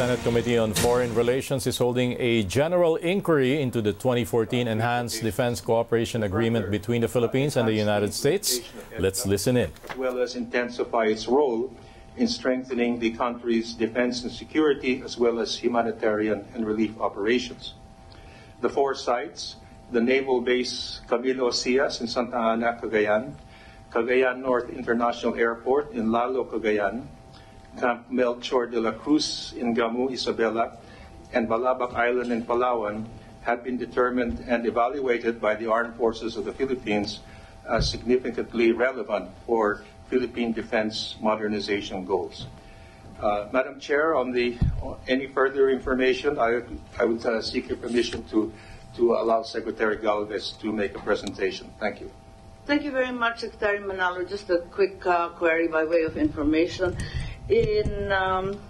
Senate Committee on Foreign Relations is holding a general inquiry into the 2014 Enhanced Defense Cooperation Agreement between the Philippines and the United States. Let's listen in. As well as intensify its role in strengthening the country's defense and security, as well as humanitarian and relief operations. The four sites, the naval base Camilo Osias in Santa Ana, Cagayan, Cagayan North International Airport in Lalo, Cagayan, Camp Melchor de la Cruz in Gamu, Isabela, and Balabac Island in Palawan have been determined and evaluated by the Armed Forces of the Philippines as significantly relevant for Philippine defense modernization goals. Uh, Madam Chair, on the any further information, I, I would uh, seek your permission to, to allow Secretary Galvez to make a presentation. Thank you. Thank you very much, Secretary Manalo. Just a quick uh, query by way of information. In um,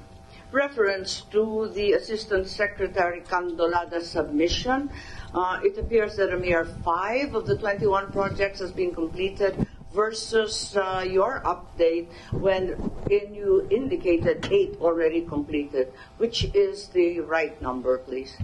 reference to the Assistant Secretary Candolada's submission, uh, it appears that a mere five of the 21 projects has been completed versus uh, your update when, when you indicated eight already completed. Which is the right number, please?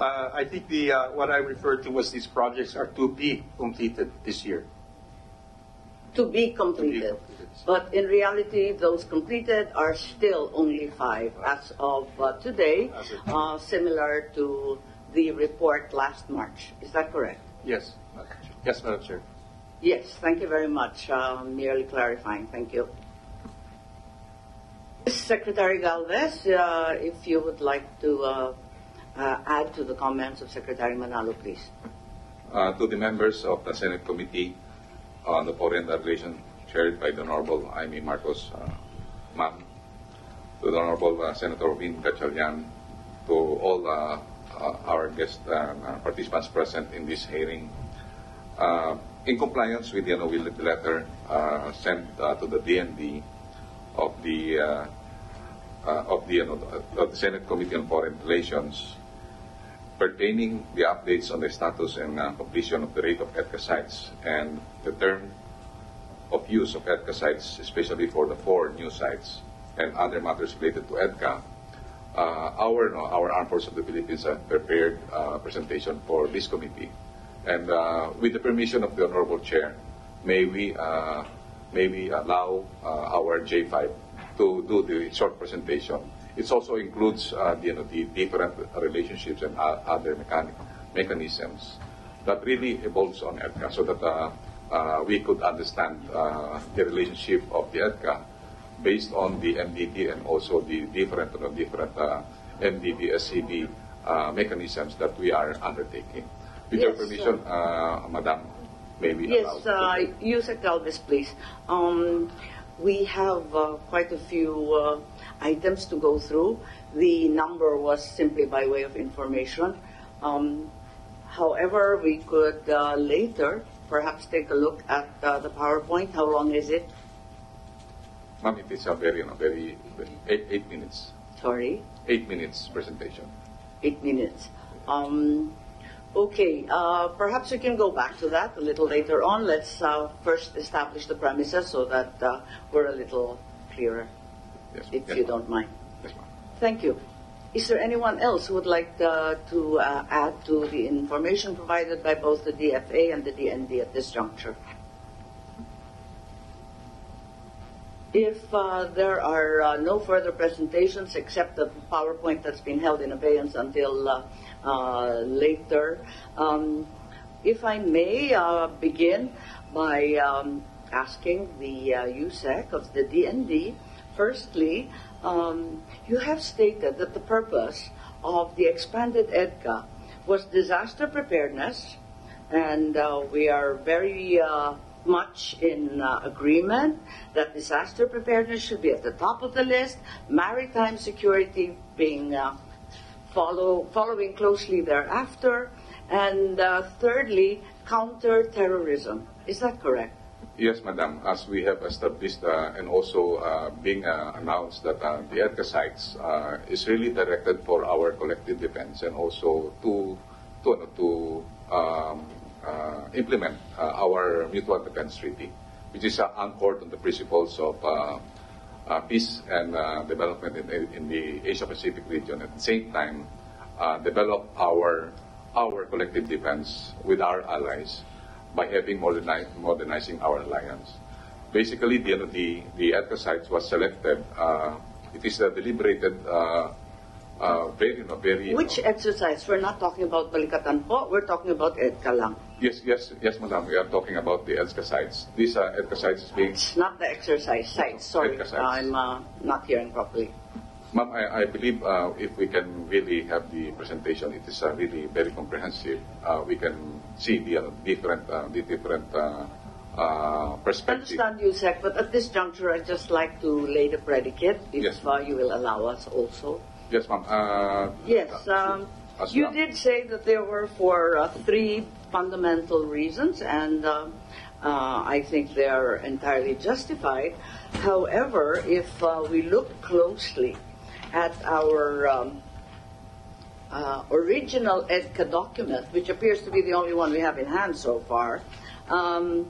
Uh, I think the uh, what I referred to was these projects are to be completed this year. To be completed. completed. But in reality, those completed are still only five as of uh, today, As of- uh, similar to the report last March. Is that correct? Yes, Madam Chair. yes, Madam Chair. Yes, thank you very much. Uh, merely clarifying. Thank you. Secretary Galvez, uh, if you would like to add to the comments of Secretary Manalo, please. uh, to the members of the Senate Committee on the Foreign Relations chaired by the Honorable Imee Marcos uh, Ma'am, to the Honorable uh, Senator Win Gatchalian, to all uh, uh, our guest uh, uh, participants present in this hearing. Uh, in compliance with, the letter uh, sent uh, to the DND of the uh, uh, of the, you know, of the Senate Committee on Foreign Relations, pertaining the updates on the status and uh, completion of the rate of EDCA sites and the term of use of EDCA sites, especially for the four new sites and other matters related to EDCA, uh, our, no, our Armed Forces of the Philippines have prepared uh, a presentation for this committee. And uh, with the permission of the Honorable Chair, may we, uh, may we allow uh, our J5 to do the short presentation. It also includes uh, the, you know, the different relationships and other mechanic, mechanisms that really evolves on EDCA so that uh, uh, we could understand uh, the relationship of the EDCA based on the MDB and also the different, you know, different uh, MDB, SCB uh, mechanisms that we are undertaking. With your permission, uh, Madam, may we allow... Yes, uh, Yusek Galvez, please. Um, we have uh, quite a few uh, items to go through. The number was simply by way of information. Um, however, we could uh, later perhaps take a look at uh, the PowerPoint. How long is it? Ma'am, it is a very, you know, very, very eight, eight minutes, Sorry, eight minutes presentation. eight minutes. Um, okay, uh, perhaps we can go back to that a little later on. Let's uh, first establish the premises so that uh, we're a little clearer. Yes, if yes, you don't mind. Yes, ma'am. Thank you. Is there anyone else who would like uh, to uh, add to the information provided by both the DFA and the DND at this juncture? If uh, there are uh, no further presentations except the PowerPoint that's been held in abeyance until uh, later, um, if I may uh, begin by um, asking the uh, USEC of the DND, firstly, um, you have stated that the purpose of the expanded EDCA was disaster preparedness, and uh, we are very uh, much in uh, agreement that disaster preparedness should be at the top of the list, maritime security being uh, follow, following closely thereafter, and uh, thirdly, counter-terrorism. Is that correct? Yes, Madam. As we have established uh, and also uh, being uh, announced that uh, the EDCA sites uh, is really directed for our collective defense and also to to, to um, implement our mutual defense treaty, which is anchored on the principles of uh, uh, peace and uh, development in, in the Asia Pacific region. At the same time, uh, develop our our collective defense with our allies by having moderni- modernizing our alliance. Basically, the the the was selected. Uh, it is a deliberated, uh, uh, very, know, very. Which exercise? We're not talking about Balikatan po. We're talking about EDCA lang. Yes, yes, yes, madam. We are talking about the EDCA sites. These are EDCA sites being. It's not the exercise sites. Sorry, sites. I'm uh, not hearing properly. Ma'am, I, I believe uh, if we can really have the presentation, it is uh, really very comprehensive. Uh, we can see the uh, different, uh, the different uh, uh, I perspectives. understand you, Sec, but at this juncture, I'd just like to lay the predicate, if Yes. uh, you will allow us also. Yes, ma'am. Uh, Yes, uh, um, you did say that there were for uh, three fundamental reasons, and uh, uh, I think they are entirely justified. However, if uh, we look closely at our um, uh, original EDCA document, which appears to be the only one we have in hand so far, um,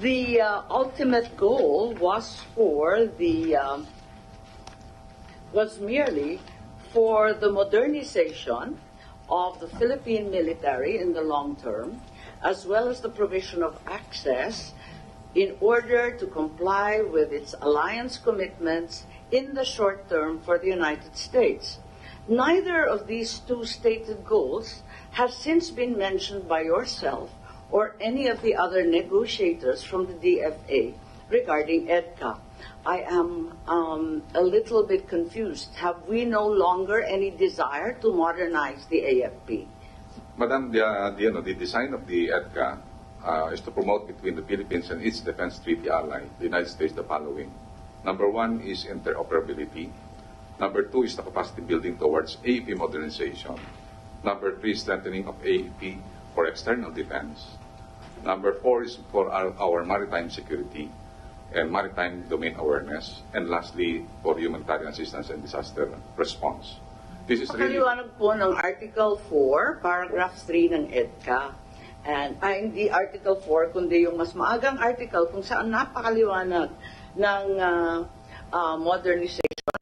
the uh, ultimate goal was for the um, was merely for the modernization of the Philippine military in the long term, as well as the provision of access in order to comply with its alliance commitments in the short term for the United States. Neither of these two stated goals has since been mentioned by yourself or any of the other negotiators from the DFA regarding EDCA. I am um, a little bit confused. Have we no longer any desire to modernize the AFP? Madam, the, uh, the, you know, the design of the EDCA uh, is to promote between the Philippines and its defense treaty ally, the United States, the following. Number one is interoperability. Number two is the capacity building towards AFP modernization. Number three, strengthening of AFP for external defense. Number four is for our, our maritime security and maritime domain awareness. And lastly, for humanitarian assistance and disaster response. This is really... Pakaliwanag po ng Article 4, Paragraph 3 ng EDCA. And ay, hindi Article 4, kundi yung mas maagang article kung saan napakaliwanag ng uh, uh, modernization.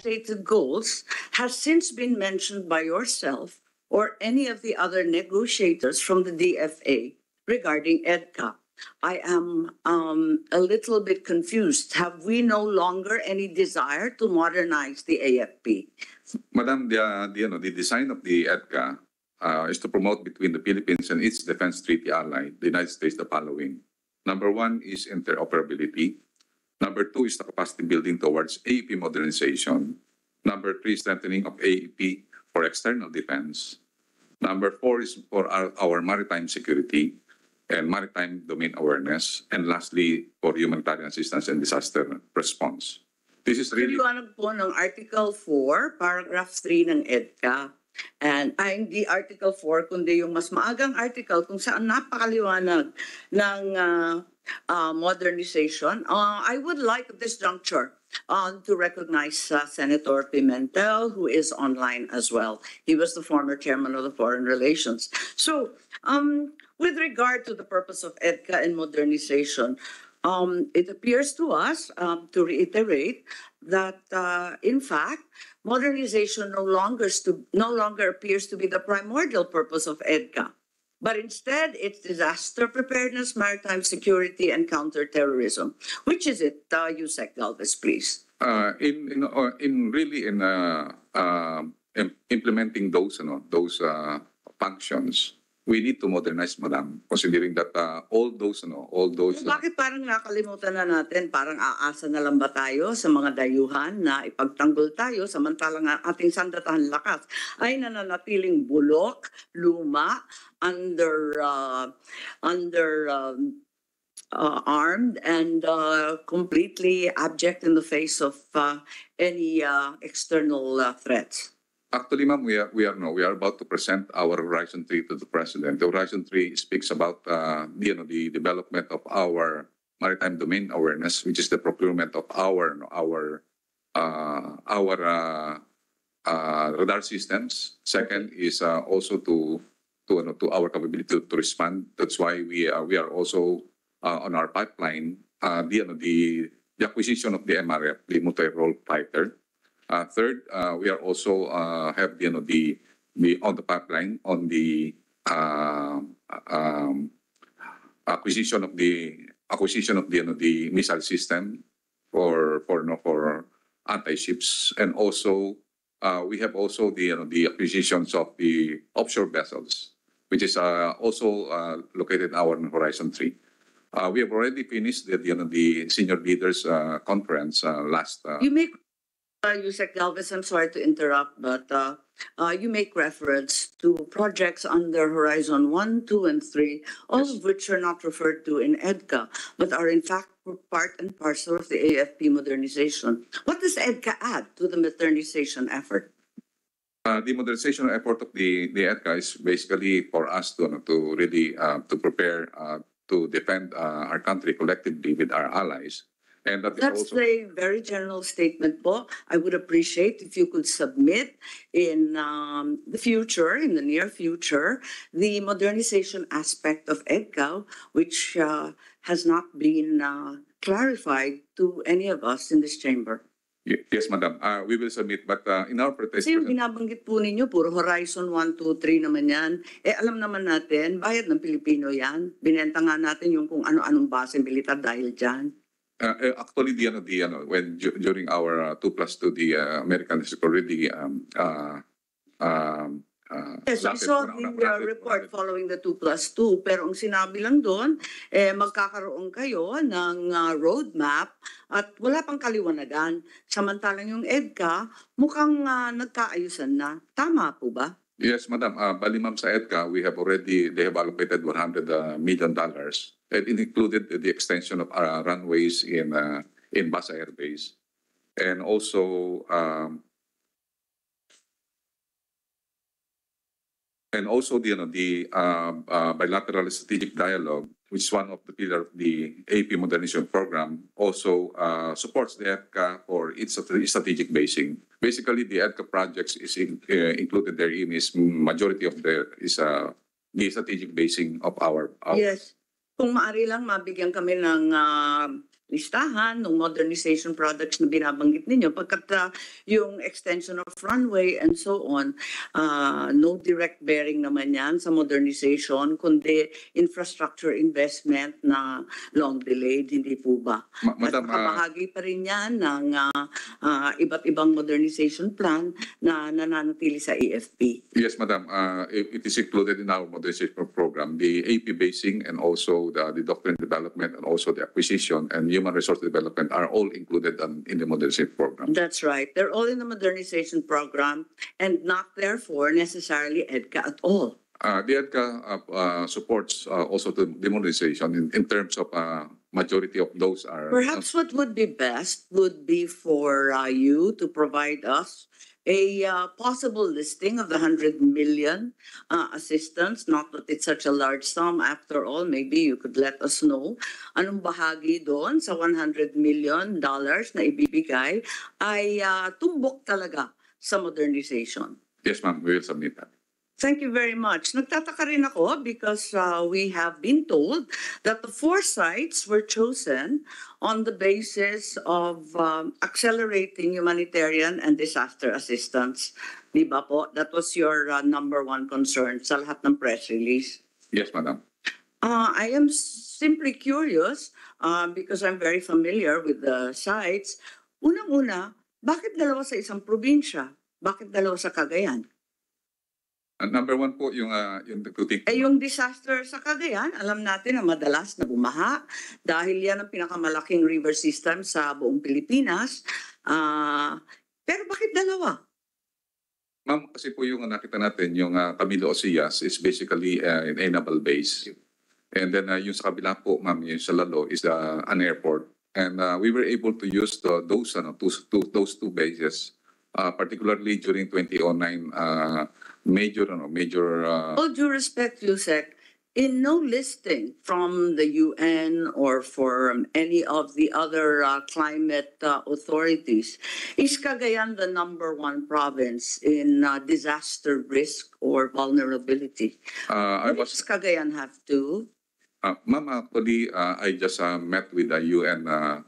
Stated goals has since been mentioned by yourself or any of the other negotiators from the DFA regarding EDCA. I am um, a little bit confused. Have we no longer any desire to modernize the AFP? Madam, the, uh, the, you know, the design of the EDCA uh, is to promote between the Philippines and its defense treaty ally, the United States, the following. Number one is interoperability. Number two is the capacity building towards AEP modernization. Number three, strengthening of AEP for external defense. Number four is for our, our maritime security and maritime domain awareness. And lastly, for humanitarian assistance and disaster response. This is really... Paliwanag po ng Article 4, Paragraph 3 ng EDCA. And ay hindi Article 4, kundi yung mas maagang article kung saan napakaliwanag ng uh, uh, modernization. Uh, I would like at this juncture uh, to recognize uh, Senator Pimentel, who is online as well. He was the former chairman of the Foreign Relations. So, um, with regard to the purpose of EDCA and modernization, um, it appears to us, um, to reiterate, that uh, in fact, modernization no longer, no longer appears to be the primordial purpose of EDCA, but instead it's disaster preparedness, maritime security, and counterterrorism. Which is it, uh, Yusek Galvez, please? uh, in in uh, in really in uh, uh, im- implementing those you know those uh, functions we need to modernize madam considering that uh, all those know all those uh, Bakit parang nakalimutan na natin, parang aasa na lang ba tayo sa mga dayuhan na ipagtanggol tayo samantalang ang ating sandatahan lakas ay nananatiling bulok, luma, under, uh, under um, uh, armed and uh, completely abject in the face of uh, any uh, external uh, threats. Actually, ma'am, we are, we are, no, we are about to present our Horizon 3 to the President. The Horizon 3 speaks about, uh, the, you know, the development of our maritime domain awareness, which is the procurement of our, our, uh, our, uh, uh, radar systems. Second is, uh, also to, to, ano, to our capability to, to respond. That's why we are, we are also, uh, on our pipeline, uh, the, ano, the, the acquisition of the MRF, the multi-role fighter. Uh, third, uh, we are also uh, have you know the on the pipeline on the uh, um, acquisition of the acquisition of the you know, the missile system for for no for anti ships and also we have also the you know, the acquisitions of the offshore vessels which is also located our Horizon Three. Uh, we have already finished the you know, the senior leaders conference last. You make, uh, Yusek Galvez, I'm sorry to interrupt, but uh, uh, you make reference to projects under Horizon 1, 2, and 3, all Yes. of which are not referred to in EDCA, but are in fact part and parcel of the AFP modernization. What does EDCA add to the modernization effort? Uh, the modernization effort of the the EDCA is basically for us to to really uh, to prepare uh, to defend uh, our country collectively with our allies, and that is That's also a very general statement po. I would appreciate if you could submit in um, the future, in the near future, the modernization aspect of EDCA, which uh, has not been uh, clarified to any of us in this chamber. Yes, madam. Uh, we will submit, but uh, in our Kasi yung binabanggit po ninyo, puro Horizon 1, 2, 3 naman yan. Eh alam naman natin, bayad ng Pilipino yan. Binenta nga natin yung kung ano-anong base militar dahil dyan. Uh, uh, actually, the ano, the ano, when du- during our uh, two plus two, the uh, American has already um, uh, um, uh, Yes, allotted saw the uh, allotted- report following the 2 plus 2, pero ang sinabi lang doon, eh, magkakaroon kayo ng uh, roadmap at wala pang kaliwanagan. Samantalang yung EDCA, mukhang uh, nagkaayusan na. Tama po ba? Yes, madam. Uh, bali ma'am sa EDCA, we have already, they have allocated 100 uh, million dollars. It included the extension of uh, runways in, uh, in Basa Air Base. And also, um, and also the, you know, the uh, uh, bilateral strategic dialogue, which is one of the pillar of the AFP modernization program, also uh, supports the EDCA for its strate- strategic basing. Basically, the EDCA projects is in, uh, included therein is majority of the is uh, the strategic basing of our. our Yes. Kung maaari lang, mabigyan kami ng ah, listahan ng modernization products na binabanggit ninyo. Pagkat ah, yung extension of runway and so on, ah, no direct bearing naman yan sa modernization, kundi infrastructure investment na long delayed, hindi po ba? Ma- At Madam, uh, makabahagi pa rin yan ng ah, ah, iba't ibang modernization plan na nananatili sa E AFP. Yes, madam. Uh, it, it is included in our modernization program, the AP basing and also the, the doctrine development and also the acquisition and human resource development are all included on, in the modernization program. That's right. They're all in the modernization program and not therefore necessarily EDCA at all. Uh, the EDCA uh, uh, supports uh, also the, modernization in, in terms of uh, majority of those are. Perhaps what would be best would be for uh, you to provide us a uh, possible listing of the 100 million uh, assistance, not that it's such a large sum after all, maybe you could let us know anong bahagi doon sa 100 million dollars na ibibigay ay uh, tumbok talaga sa modernization. Yes, ma'am. We will submit that. Thank you very much. Nagtataka rin ako because uh, we have been told that the four sites were chosen on the basis of um, accelerating humanitarian and disaster assistance. Di ba po? That was your uh, number one concern sa lahat ng press release. Yes, madam. Uh, I am simply curious uh, because I'm very familiar with the sites. Unang-una, bakit dalawa sa isang probinsya? Bakit dalawa sa Cagayan? Uh, number one po yung uh, yung recruiting. Eh yung disaster sa Cagayan, alam natin na madalas na bumaha dahil yan ang pinakamalaking river system sa buong Pilipinas. Ah, pero bakit dalawa? Ma'am, kasi po yung nakita natin, yung uh, Camilo Osias is basically uh, an naval base. And then uh, yung sa kabila po, ma'am, yung sa Lalo is uh, an airport. And uh, we were able to use the, those, ano, two, two, those two bases, uh, particularly during 2009 uh, major, ano, major uh, All due respect, Yusek, in no listing from the UN or from any of the other uh, climate uh, authorities, is Cagayan the number one province in uh, disaster risk or vulnerability? uh, I was does Cagayan have to? Uh, Ma'am, actually, uh, I just uh, met with the UN uh,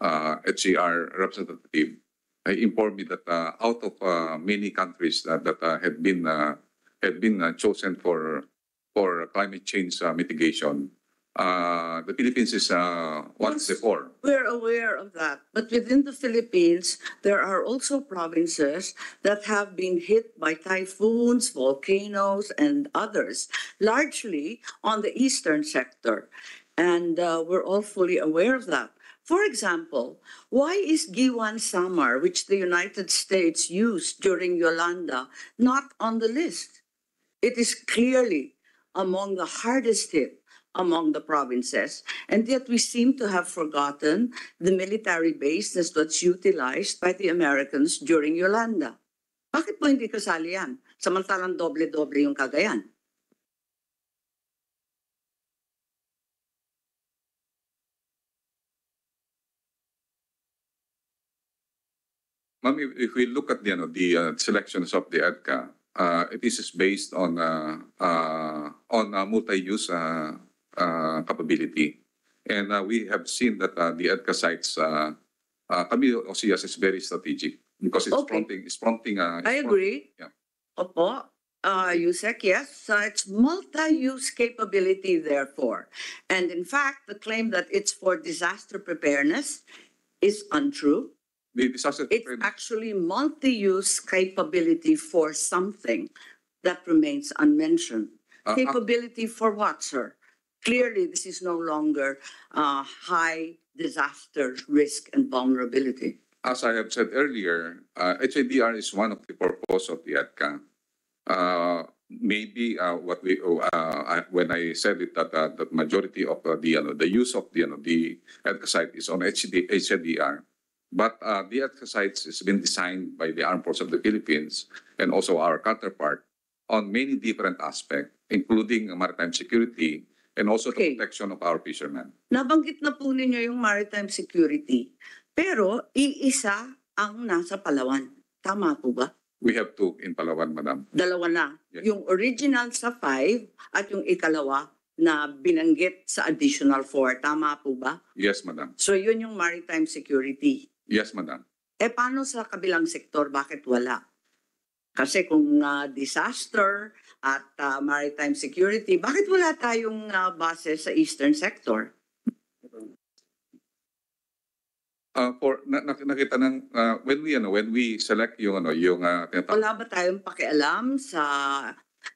uh, HCR representative. I informed me that uh, out of uh, many countries that, that uh, had been uh, had been uh, chosen for for climate change uh, mitigation, uh, the Philippines is uh, one four. We're aware of that. But within the Philippines, there are also provinces that have been hit by typhoons, volcanoes, and others, largely on the eastern sector. And uh, we're all fully aware of that. For example, why is Giwan Samar, which the United States used during Yolanda, not on the list? It is clearly among the hardest hit among the provinces, and yet we seem to have forgotten the military base that was utilized by the Americans during Yolanda. Bakit po hindi kasali yan? Samantalang doble-doble yung Cagayan. Ma'am, if, if we look at the, ano, the uh, selections of the EDCA, uh, it is based on uh, uh, on uh, multi-use uh, uh, capability. And uh, we have seen that uh, the EDCA sites, uh, uh, Camilo Osias is very strategic because it's Okay. fronting, it's fronting. Uh, it's I front- agree. Yeah. Opo, uh, Yusek, yes. So it's multi-use capability, therefore. And in fact, the claim that it's for disaster preparedness is untrue. The disaster It's preparedness- actually multi-use capability for something that remains unmentioned. Uh, uh, Capability for what, sir? Clearly, this is no longer uh, high disaster risk and vulnerability. as I have said earlier, uh, HADR is one of the purpose of the EDCA. Uh, maybe uh, what we uh, I, when I said it that uh, the majority of uh, the uh, the use of the uh, the EDCA site is on HD, HADR, but uh, the sites has been designed by the Armed Forces of the Philippines and also our counterpart on many different aspects, including maritime security and also Okay. the protection of our fishermen. Nabanggit na po ninyo yung maritime security, pero iisa ang nasa Palawan. Tama po ba? We have two in Palawan, Madam. Dalawa na. Yes. Yung original sa 5 at yung ikalawa na binanggit sa additional 4. Tama po ba? Yes, Madam. So yun yung maritime security. Yes, Madam. Eh paano sa kabilang sektor, bakit wala? Kasi kung ah, disaster at ah, maritime security, bakit wala tayong ah, base sa eastern sector? Uh, for na, nak- nakita ng uh, when we ano when we select yung ano yung uh, tinatawag- Wala ba tayong pakialam sa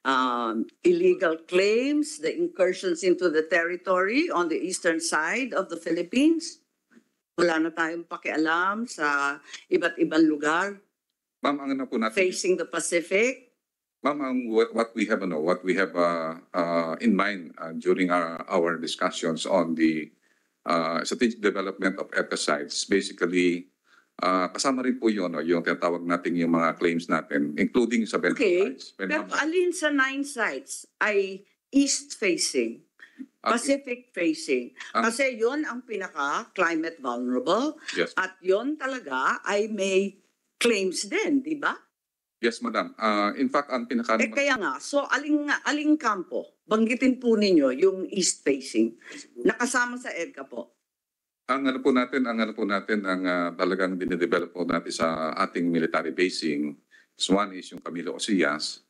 um, illegal claims, the incursions into the territory on the eastern side of the Philippines? Wala na tayong pakialam sa iba't ibang lugar Ma'am ang ano po natin facing the Pacific? Ma'am ang what, what we have ano what we have uh, uh, in mind uh, during our our discussions on the uh, strategic development of sites basically uh, kasama rin po yun no, yung tinatawag natin yung mga claims natin including sa Benham Okay. sites. Pero Benham- alin sa nine sites ay east-facing, Ah, Pacific-facing? Ah. Kasi yon ang pinaka-climate vulnerable yes at yon talaga ay may claims din, di ba? yes madam uh, in fact ang pinaka Eh kaya nga, so aling aling kampo, banggitin po ninyo yung east facing. Nakasama sa EDCA po. Ang ano po natin, ang ano po natin, ang ah, talagang dinidevelop po natin sa ating military basing, is one is yung Camilo Ocias.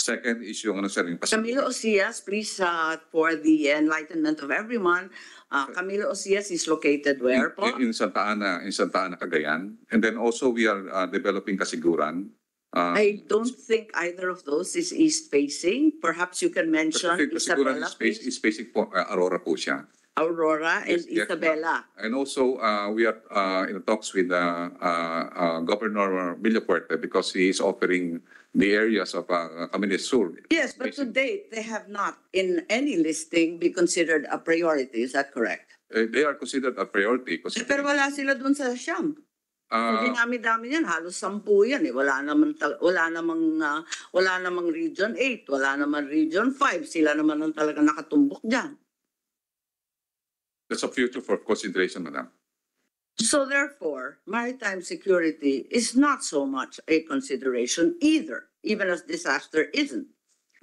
Second is yung ano sir, yung Pacific. Camilo Ocias, please uh, for the enlightenment of everyone, uh, Camilo Ocias is located where po? In, in Santa Ana, in Santa Ana, Cagayan. And then also we are ah, developing Kasiguran. Ah, I don't think either of those is east facing. Perhaps you can mention Pacific Kasiguran Isabela, is, face, is facing po, ah, Aurora po siya. Aurora and Yes, yes, Isabela. And also, uh, we are uh, in talks with uh, uh, uh, Governor Villapuerte because he is offering the areas of uh, Camarines Sur. Yes, but to date, they have not in any listing be considered a priority. Is that correct? Uh, they are considered a priority. Eh, pero wala sila dun sa Siam. uh, Hindi dami-dami yan, halos sampu yan eh. Wala naman, wala namang, ah, wala namang Region 8, wala naman Region 5. Sila naman ang talaga nakatumbok dyan. that's a future for consideration, Madam. So therefore, maritime security is not so much a consideration either, even as disaster isn't.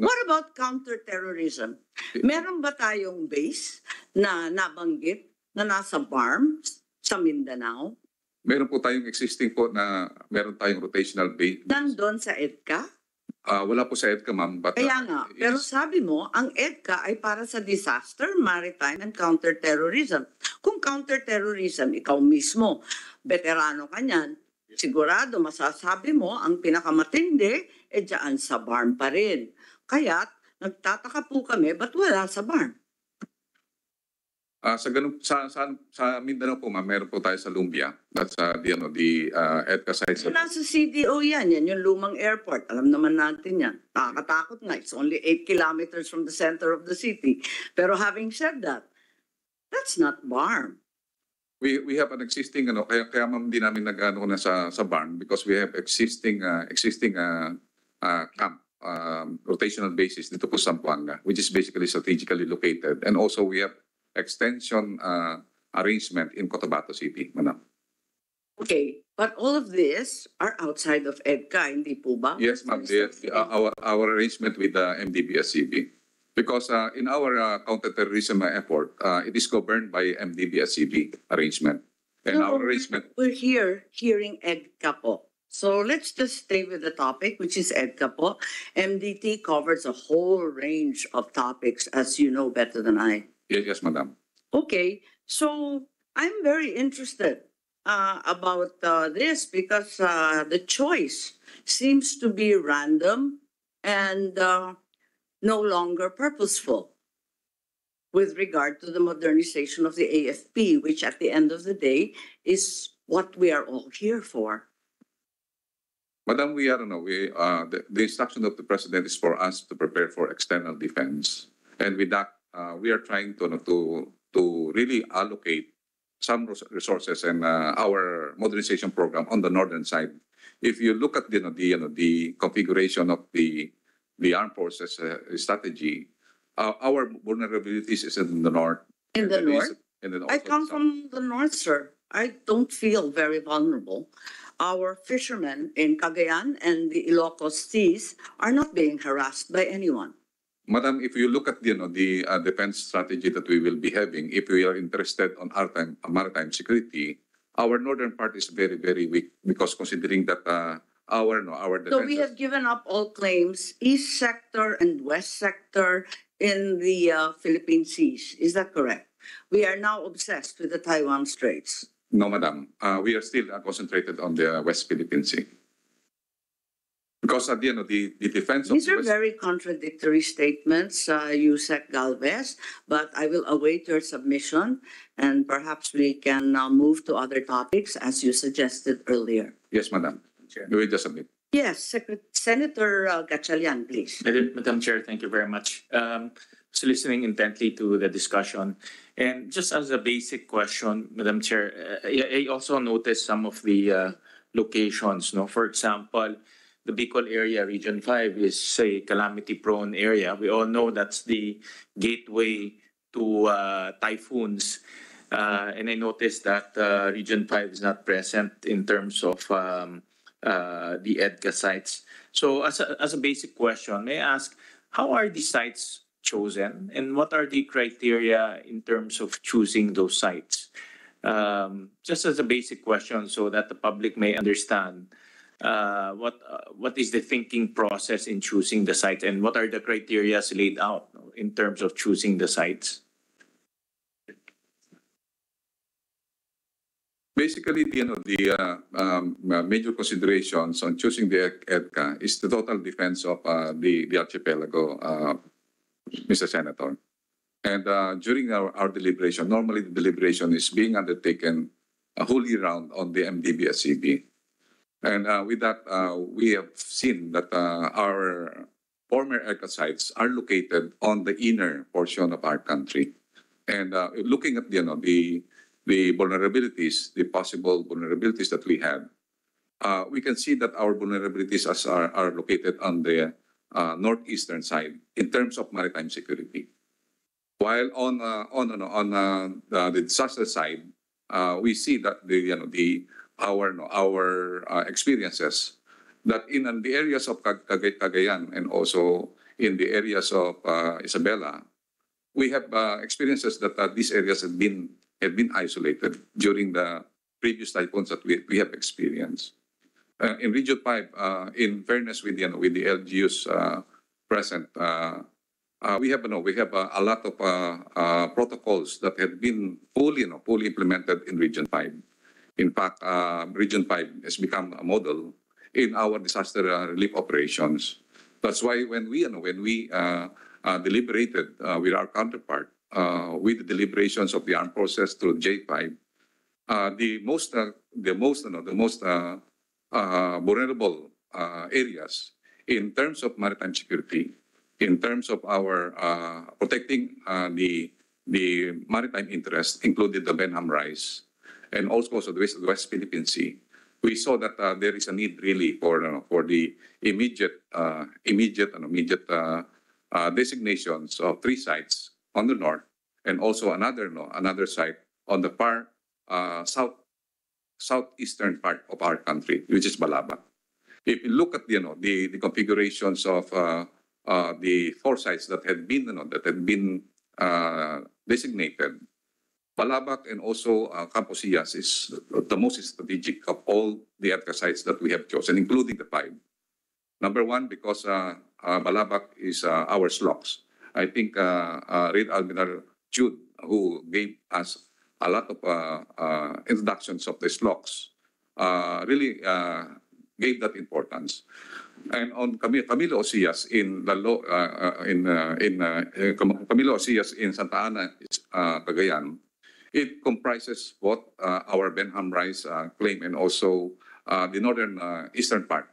No. What about counterterrorism? Meron ba tayong base na nabanggit na nasa BARMM sa Mindanao? Meron po tayong existing po na meron tayong rotational base. Nandun sa EDCA? Uh, wala po sa EDCA, ma'am. But, uh, Kaya nga, is- pero sabi mo, ang EDCA ay para sa disaster, maritime, and counterterrorism. Kung counterterrorism, ikaw mismo, veterano ka niyan, sigurado masasabi mo, ang pinakamatindi, eh dyan sa barn pa rin. Kaya, nagtataka po kami, ba't wala sa barn? Ah, sa ganun sa sa sa Mindanao po ma'am, meron po tayo sa Lumbia. That's uh, the ano the uh, EDCA site sa Nasa CDO yan, yan yung lumang airport. Alam naman natin yan. Nakakatakot nga. It's only 8 kilometers from the center of the city. Pero having said that, that's not BARM. We we have an existing ano kaya kaya ma'am di namin nag-ano na sa sa barn because we have existing uh, existing uh, uh, camp um, rotational basis dito po sa Zamboanga which is basically strategically located and also we have extension uh, arrangement in Cotabato City, madam. Okay, but all of this are outside of EDCA, hindi po ba? Yes, ma'am. The- uh, our our arrangement with the MDBSCB. Because uh, in our uh, counterterrorism effort, uh, it is governed by MDBSCB arrangement. And No, our arrangement, We're here hearing EDCA po. So let's just stay with the topic, which is EDCA po. MDT covers a whole range of topics, as you know better than I. yes, yes, madam. Okay, so I'm very interested uh, about uh, this because uh, the choice seems to be random and uh, no longer purposeful with regard to the modernization of the AFP, which at the end of the day is what we are all here for. Madam, we are, no, we, uh, the, the instruction of the president is for us to prepare for external defense. And with that, uh, we are trying to, to, to really allocate some resources and uh, our modernization program on the northern side. If you look at the, you know, the, you know, the configuration of the, the armed forces uh, strategy, uh, our vulnerabilities is in the north. In the and it is- north? I come from the north, sir. I don't feel very vulnerable. Our fishermen in Cagayan and the Ilocos Seas are not being harassed by anyone. Madam, if you look at you know, the uh, defense strategy that we will be having, if we are interested on maritime, maritime security, our northern part is very, very weak because considering that uh, our no, our So we defenses, have given up all claims, east sector and west sector in the uh, Philippine seas. Is that correct? We are now obsessed with the Taiwan Straits. no, madam, uh, we are still uh, concentrated on the West Philippine Sea. Because at the end of the, the defense of These the are West, very contradictory statements, uh, Yusek Galvez, but I will await your submission and perhaps we can uh, move to other topics as you suggested earlier. yes, madam, we will just submit. Yes, Secret- Senator uh, Gatchalian, please. Madam Madam Chair, thank you very much. Um, was listening intently to the discussion. And just as a basic question, Madam Chair, uh, I, I also noticed some of the uh, locations, no? For example, the Bicol area, Region 5, is a calamity-prone area. We all know that's the gateway to uh, typhoons. Uh, and I noticed that uh, Region 5 is not present in terms of um, uh, the EDCA sites. So as a, as a basic question, may I ask, how are the sites chosen and what are the criteria in terms of choosing those sites? Um, just as a basic question so that the public may understand uh, what uh, what is the thinking process in choosing the sites and what are the criteria laid out in terms of choosing the sites? Basically, the, you know, the uh, um, uh, major considerations on choosing the EDCA is the total defense of uh, the, the archipelago, Mr. Senator. And during our, our deliberation, normally the deliberation is being undertaken a whole year round on the MDBSCB. And uh, with that, uh, we have seen that uh, our former EDCA sites are located on the inner portion of our country. And uh, looking at you know, the, the vulnerabilities, the possible vulnerabilities that we have, uh, we can see that our vulnerabilities as are, are located on the uh, northeastern side in terms of maritime security. While on on on the, disaster side, we see that the you know the our our uh, experiences that in uh, the areas of Cag- Cag- Cagayan and also in the areas of uh, Isabela, we have uh, experiences that uh, these areas have been have been isolated during the previous typhoons that we, we have experienced. Uh, in Region 5, uh, in fairness with, you know, with the LGUs present, we have, you know, we have a lot of protocols that have been fully, you know, fully implemented in Region 5. In fact, uh, Region 5 has become a model in our disaster uh, relief operations. That's why when we, you know, when we uh, uh, deliberated uh, with our counterpart uh, with the deliberations of the armed forces through J5, uh, the most, the most, you know, the most vulnerable areas in terms of maritime security, in terms of our protecting the the maritime interest, including the Benham Rise, and also the West, West Philippine Sea. We saw that uh, there is a need really for uh, for the immediate uh, immediate and immediate uh, uh, designations of three sites on the north and also another no another site on the far uh, south southeastern part of our country, which is Balabac. If you look at you know the, the configurations of the four sites that had been you know, that had been designated, Balabac and also uh, Camposillas is the most strategic of all the sites that we have chosen, including the five. Number one, because uh, uh, Balabac is uh, our slocks. I think uh, uh, Rear Admiral Jude, who gave us a lot of uh, uh, introductions of the slocks, uh, really uh, gave that importance. And on Camilo, Camilo Osias in Lalo, uh, uh, in uh, in uh, Cam- Camilo Osias in Santa Ana, uh, Cagayan, it comprises both uh, our Benham Rise uh, claim and also uh, the northern eastern part.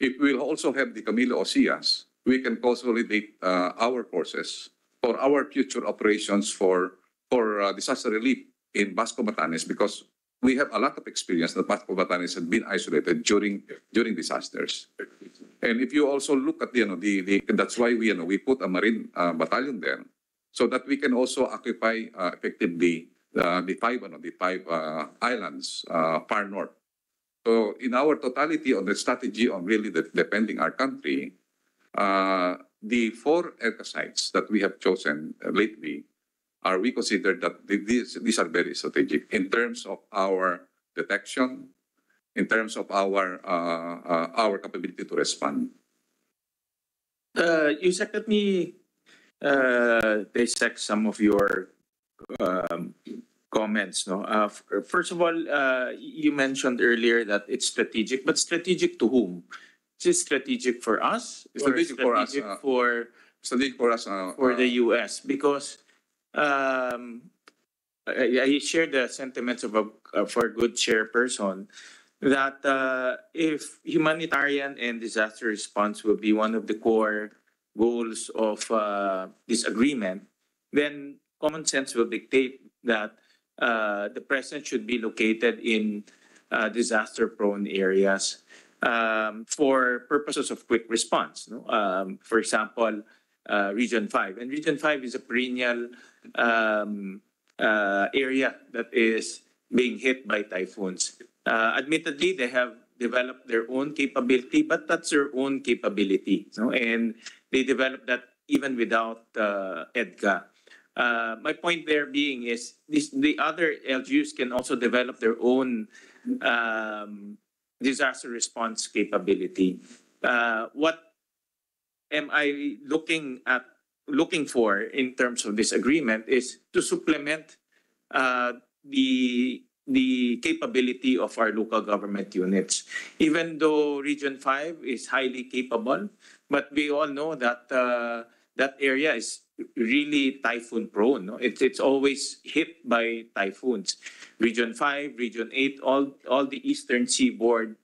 If we'll also have the Camilo Osias, we can consolidate our forces for our future operations for for disaster relief in Basco Batanes because we have a lot of experience that Basco Batanes had been isolated during during disasters. And if you also look at you know the, the that's why we you know we put a marine uh, battalion there so that we can also occupy uh, effectively uh, the five ano, the five uh, islands uh, far north. So in our totality on the strategy on really de- defending our country, uh, the four EDCA sites that we have chosen uh, lately are we consider that these these are very strategic in terms of our detection, in terms of our uh, uh, our capability to respond. Uh, Yusek, let me dissect some of your um, comments. No, uh, first of all, uh, you mentioned earlier that it's strategic, but strategic to whom? Is it strategic for us or Strategic for us, uh, for Strategic for us. Uh, for the uh, U.S. because um, I, I share the sentiments of a of our good chairperson that uh, if humanitarian and disaster response will be one of the core goals of uh, this agreement, then common sense will dictate that uh, the president should be located in uh, disaster-prone areas um, for purposes of quick response. No? Um, for example, uh, Region 5. And Region 5 is a perennial um, uh, area that is being hit by typhoons. Uh, admittedly, they have developed their own capability, but that's their own capability. No? And they developed that even without EDCA. Uh, my point there being is the other LGUs can also develop their own um, disaster response capability. Uh, what am I looking at looking for in terms of this agreement is to supplement uh, the the capability of our local government units. Even though Region 5 is highly capable, but we all know that uh, that area is really typhoon prone. No? It's it's always hit by typhoons. Region five, Region eight, all all the eastern seaboard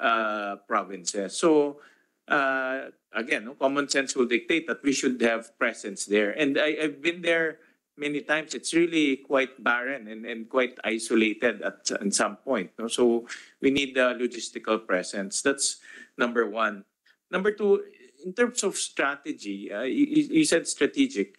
uh, provinces. So uh, again, no, common sense will dictate that we should have presence there. And I, I've been there many times. It's really quite barren and, and quite isolated at, at some point. No? So we need the logistical presence. That's number one. Number two, in terms of strategy, uh, you, you said strategic.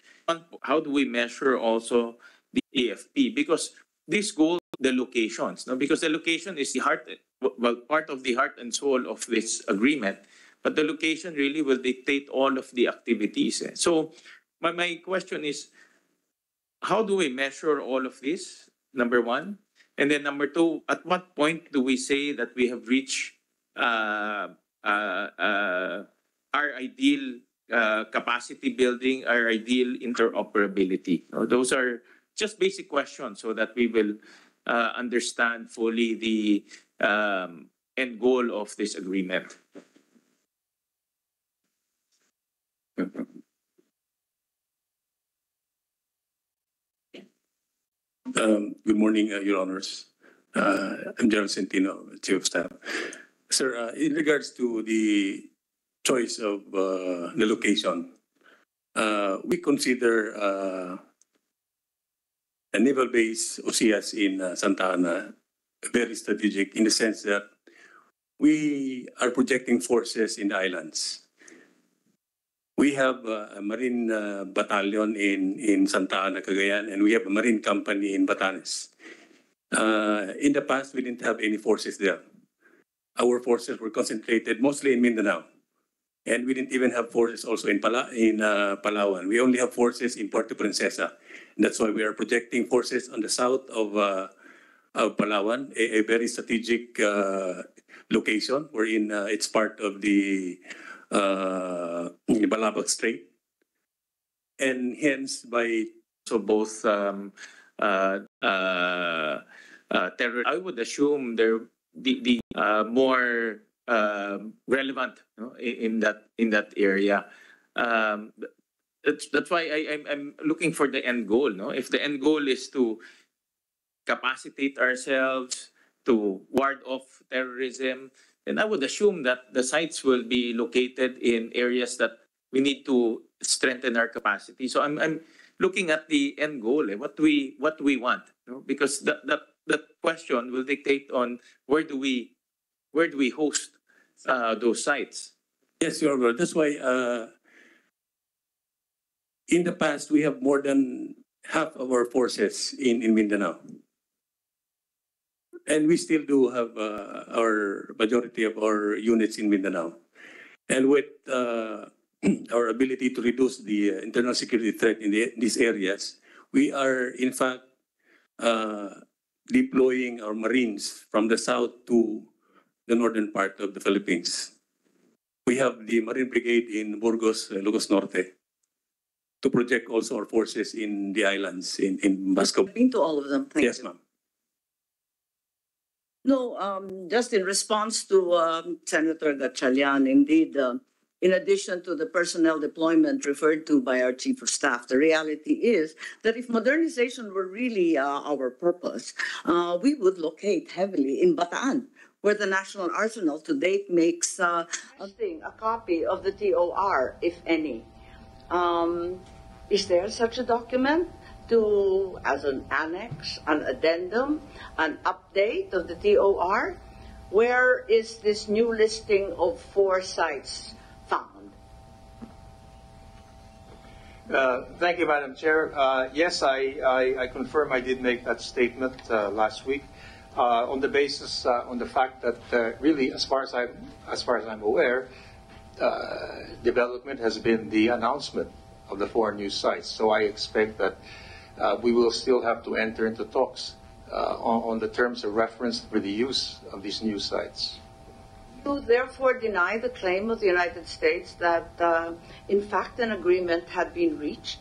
How do we measure also the AFP? Because this goal, the locations, no? because the location is the heart, well, part of the heart and soul of this agreement. But the location really will dictate all of the activities. eh. So my, my question is, how do we measure all of this? Number one. And then number two, at what point do we say that we have reached uh, uh, ideal uh, capacity building, our ideal interoperability? Those are just basic questions so that we will uh, understand fully the um, end goal of this agreement. Um, Good morning, uh, Your Honors. Uh, I'm General Centino, Chief of Staff. Sir, uh, in regards to the choice of uh, the location, uh, we consider uh, a naval base, OCS, in uh, Santa Ana very strategic in the sense that we are projecting forces in the islands. We have uh, a Marine uh, battalion in, in Santa Ana, Cagayan, and we have a Marine company in Batanes. Uh, in the past, we didn't have any forces there. Our forces were concentrated mostly in Mindanao. And we didn't even have forces also in, Pala- in uh, Palawan. We only have forces in Puerto Princesa. And that's why we are projecting forces on the south of, uh, of Palawan, a, a very strategic uh, location wherein uh, it's part of the uh, Balabac Strait. And hence, by So both um, uh, uh, uh, terror, I would assume they're the, the uh, more um relevant you know, in, in that in that area. Um, that's that's why I, I'm, I'm looking for the end goal. No, if the end goal is to capacitate ourselves to ward off terrorism, then I would assume that the sites will be located in areas that we need to strengthen our capacity. So I'm I'm looking at the end goal, eh, what we what we want, you know, because that that that question will dictate on where do we where do we host uh, those sites. Yes, Your Honor. That's why uh, in the past we have more than half of our forces in, in Mindanao. And we still do have uh, our majority of our units in Mindanao. And with uh, our ability to reduce the uh, internal security threat in the, these areas, we are in fact uh, deploying our Marines from the south to the northern part of the Philippines. We have the Marine Brigade in Burgos, uh, Ilocos Norte, to project also our forces in the islands in, in Basco. Been to all of them. Thank Yes, ma'am. No, um, just in response to um, Senator Gatchalian, indeed, uh, in addition to the personnel deployment referred to by our chief of staff, the reality is that if modernization were really uh, our purpose, uh, we would locate heavily in Bataan, where the National Arsenal to date makes uh, a thing, a copy of the TOR, if any. Um, is there such a document to, as an annex, an addendum, an update of the TOR? Where is this new listing of four sites found? Uh, Thank you, Madam Chair. Uh, Yes, I, I, I confirm I did make that statement uh, last week on the basis, uh, on the fact that uh, really, as far as I, as far as I'm aware, uh, development has been the announcement of the four new sites. So I expect that uh, we will still have to enter into talks uh, on, on the terms of reference for the use of these new sites. You therefore deny the claim of the United States that, uh, in fact, an agreement had been reached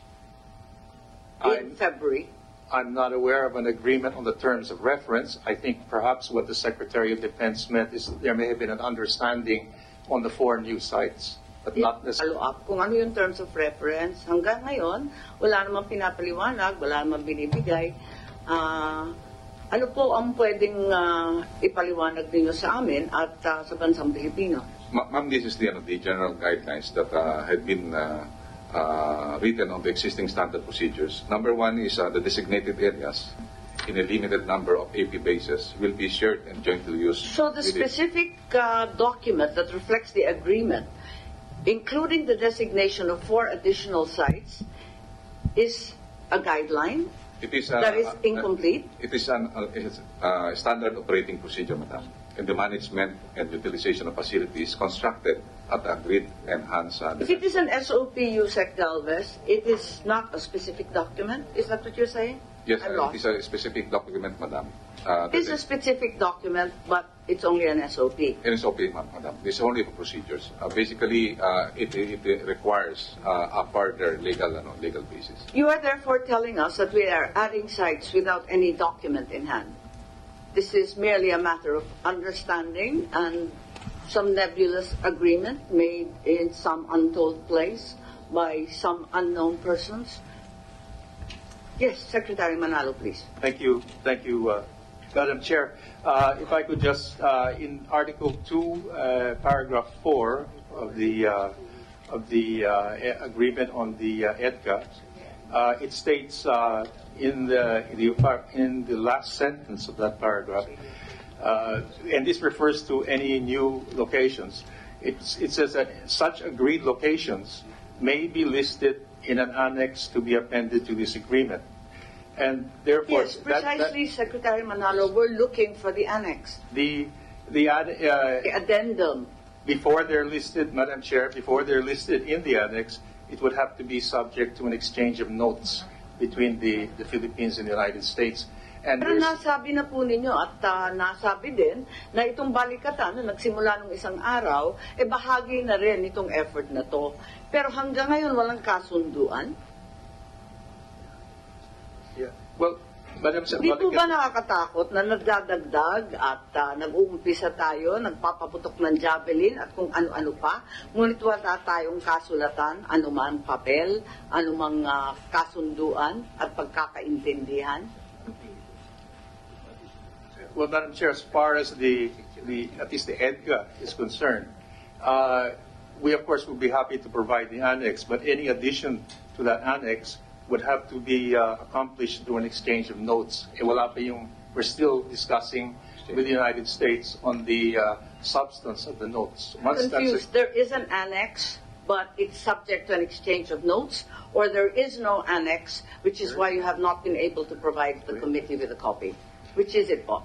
in I'm- February. I'm not aware of an agreement on the terms of reference. I think perhaps what the Secretary of Defense meant is there may have been an understanding on the four new sites. but not necessarily. follow up kung ano yung terms of reference. Hanggang ngayon, wala namang pinapaliwanag, wala namang binibigay. Ah, ano po ang pwedeng ah, ipaliwanag ninyo sa amin at ah, sa bansang Pilipino? Ma- Ma'am, this is the, ano, the general guidelines that uh, had been uh, uh, written on the existing standard procedures. Number one is uh, the designated areas in a limited number of AP bases will be shared and jointly used. So the specific uh, document that reflects the agreement, including the designation of four additional sites, is a guideline It is, uh, that is incomplete. It is an uh, it is, uh, standard operating procedure, madam. And the management and utilization of facilities constructed at agreed enhanced. Uh, If it is an SOP, USEC Galvez, it is not a specific document. Is that what you're saying? yes, uh, it is a specific document, madam. Uh, It's a specific document, but it's only an SOP. NSOP, ma- madam. Is only for procedures. Uh, basically, uh, it, it, requires uh, a further legal, legal basis. You are therefore telling us that we are adding sites without any document in hand. This is merely a matter of understanding and some nebulous agreement made in some untold place by some unknown persons. Yes, Secretary Manalo, please. Thank you, thank you, uh, Madam Chair. Uh, If I could just, uh, in Article 2, uh, Paragraph 4 of the, uh, of the uh, agreement on the EDCA, it states in the, the in the last sentence of that paragraph, uh, and this refers to any new locations, it's- it says that such agreed locations may be listed in an annex to be appended to this agreement. And therefore, Yes, that- that- precisely, Secretary Manalo, we're looking for the annex, the, the, ad- uh, the addendum. before they're listed, Madam Chair, before they're listed in the annex, it would have to be subject to an exchange of notes between the, the Philippines and the United States. And Pero nasabi na po ninyo at ah, nasabi din na itong balikatan na nagsimula nung isang araw, eh bahagi na rin itong effort na to. Pero hanggang ngayon walang kasunduan. yeah. well, Madam Chair, Di po ba nakakatakot na nagdadagdag at ah, nag-uumpisa tayo, nagpapaputok ng javelin at kung ano-ano pa, ngunit wala tayong kasulatan, anumang papel, anumang ah, kasunduan at pagkakaintindihan? Well, Madam Chair, as far as the, the at least the EDGA is concerned, uh, we of course would be happy to provide the annex, but any addition to that annex would have to be uh, accomplished through an exchange of notes. E wala pa yung, we're still discussing with the United States on the uh, substance of the notes. Once confused. There is an annex, but it's subject to an exchange of notes, or there is no annex, which is why you have not been able to provide the committee with a copy. Which is it, Bob?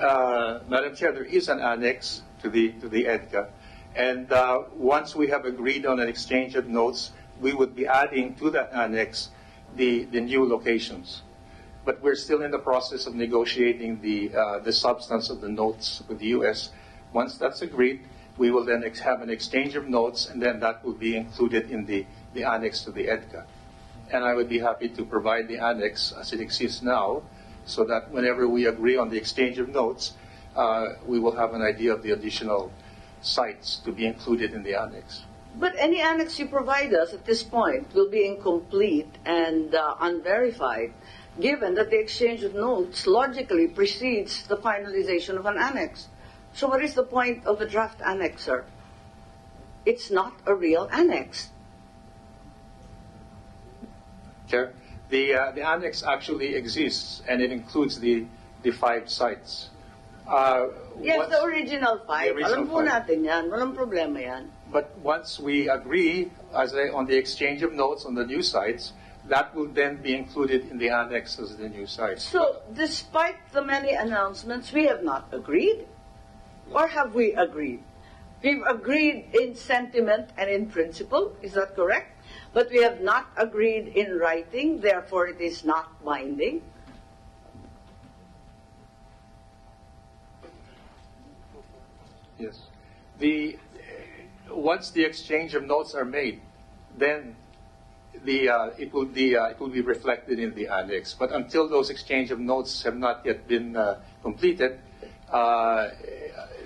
Uh, Madam Chair, there is an annex to the, to the EDCA. And uh, once we have agreed on an exchange of notes, we would be adding to that annex the, the new locations. But we're still in the process of negotiating the, uh, the substance of the notes with the U.S. Once that's agreed, we will then have an exchange of notes, and then that will be included in the, the annex to the EDCA. And I would be happy to provide the annex as it exists now, so that whenever we agree on the exchange of notes, uh, we will have an idea of the additional sites to be included in the annex. But any annex you provide us at this point will be incomplete and uh, unverified, given that the exchange of notes logically precedes the finalization of an annex. So what is the point of a draft annex, sir? It's not a real annex. Chair, the, uh, the annex actually exists, and it includes the, the five sites. Uh, Yes, the original five. The original Alam po natin yan. Walang problema yan. But once we agree as a, on the exchange of notes on the new sites, that will then be included in the annex as the new sites. So, despite the many announcements, we have not agreed? Or have we agreed? We've agreed in sentiment and in principle, is that correct? But we have not agreed in writing, therefore it is not binding. Yes. The, once the exchange of notes are made, then the, uh, it will be, uh, it will be reflected in the annex. But until those exchange of notes have not yet been uh, completed, uh,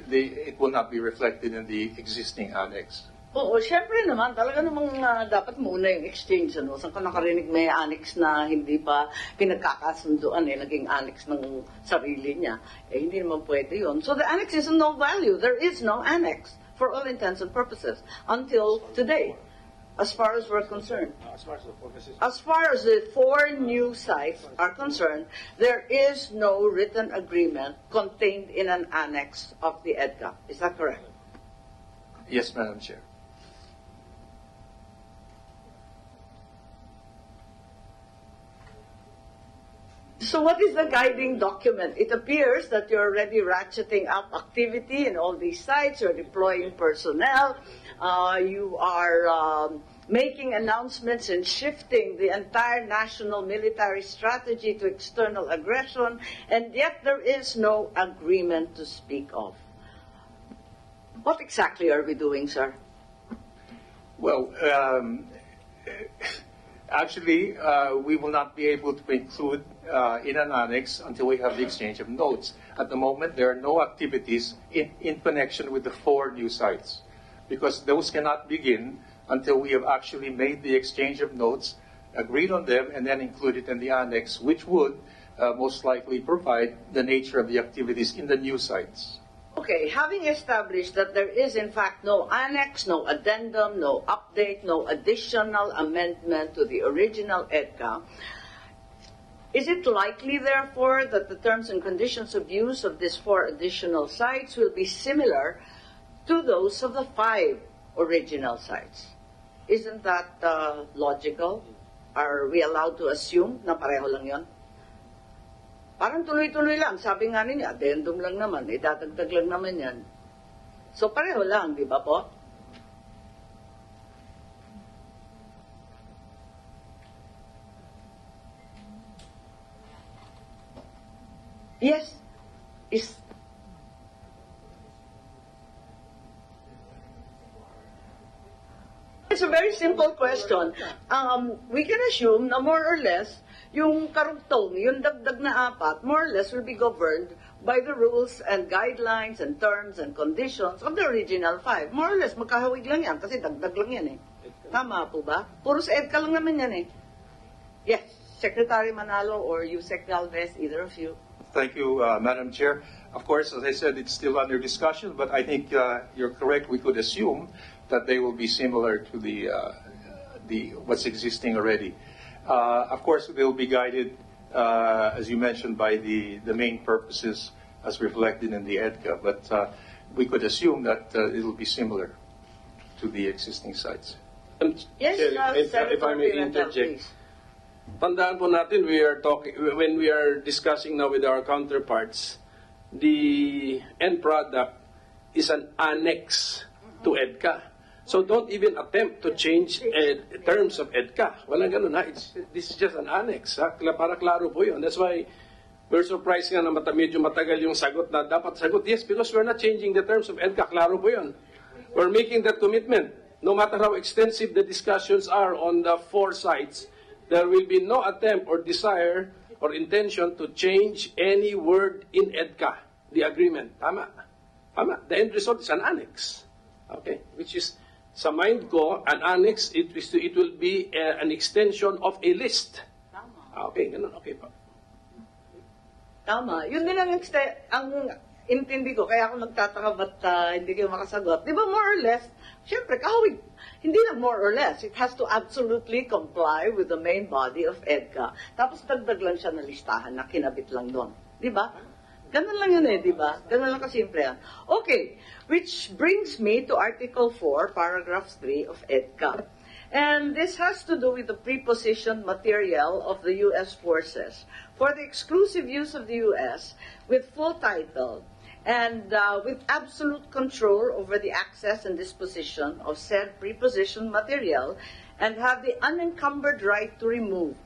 the, it will not be reflected in the existing annex. Oo, syempre naman, talaga namang ah, dapat muna yung exchange. Ano? Saan ka nakarinig may annex na hindi pa pinagkakasunduan, eh, naging annex ng sarili niya. Eh, hindi naman pwede yun. So the annex is no value. There is no annex for all intents and purposes until today, as far as we're concerned. As far as the four new sites are concerned, there is no written agreement contained in an annex of the EDCA. Is that correct? Yes, Madam Chair. So what is the guiding document? It appears that you're already ratcheting up activity in all these sites. You're deploying personnel. Uh, you are um, making announcements and shifting the entire national military strategy to external aggression, and yet there is no agreement to speak of. What exactly are we doing, sir? Well, um, actually, uh, we will not be able to include uh, in an annex until we have the exchange of notes. At the moment, there are no activities in, in connection with the four new sites because those cannot begin until we have actually made the exchange of notes, agreed on them, and then included in the annex, which would uh, most likely provide the nature of the activities in the new sites. Okay, having established that there is in fact no annex, no addendum, no update, no additional amendment to the original EDCA, is it likely therefore that the terms and conditions of use of these four additional sites will be similar to those of the five original sites? Isn't that uh, logical? Are we allowed to assume na pareho lang yon? Parang tuloy-tuloy lang. Sabi nga niya, addendum lang naman, idadagdag lang naman yan. So pareho lang, di ba po? Yes. Is It's a very simple question. Um, we can assume na more or less, yung karugtong, yung dagdag na apat, more or less will be governed by the rules and guidelines and terms and conditions of the original five. More or less, magkahawig lang yan kasi dagdag lang yan eh. Tama po ba? Puro sa EDCA lang naman yan eh. Yes, Secretary Manalo or USEC Galvez, either of you. Thank you, uh, Madam Chair. Of course, as I said, it's still under discussion, but I think uh, you're correct. We could assume that they will be similar to the, uh, the what's existing already. Uh, of course, they'll be guided, uh, as you mentioned, by the, the main purposes as reflected in the EDCA, but uh, we could assume that uh, it'll be similar to the existing sites. Yes, Chair, uh, if- if I may interject. please. Tandaan po natin, we are talking, when we are discussing now with our counterparts, the end product is an annex to EDCA. So don't even attempt to change eh, terms of EDCA. Wala ganun ha. It's, this is just an annex. Ha? Para klaro po yun. That's why we're surprised nga na medyo matagal yung sagot na dapat sagot. Yes, because we're not changing the terms of EDCA. Klaro po yun. We're making that commitment. No matter how extensive the discussions are on the four sites, there will be no attempt or desire or intention to change any word in EDCA, the agreement. Tama. Tama. The end result is an annex. Okay? Which is, sa mind ko, an annex, it, is to- it will be uh, an extension of a list. Ah, Okay, ganun. Okay pa. Tama. Yun din ang, ang intindi ko. Kaya ako nagtataka ba't ah, hindi kayo makasagot. Di ba more or less, syempre, kahawig, hindi lang more or less. It has to absolutely comply with the main body of EDCA. Tapos dagdag lang siya na listahan na kinabit lang doon. Di ba? Ganun lang yun eh, di ba? Ganun lang kasimple yan. Okay, which brings me to Article 4, Paragraph 3 of EDCA. And this has to do with the prepositioned material of the U.S. forces for the exclusive use of the U.S. with full title and uh, with absolute control over the access and disposition of said prepositioned material and have the unencumbered right to remove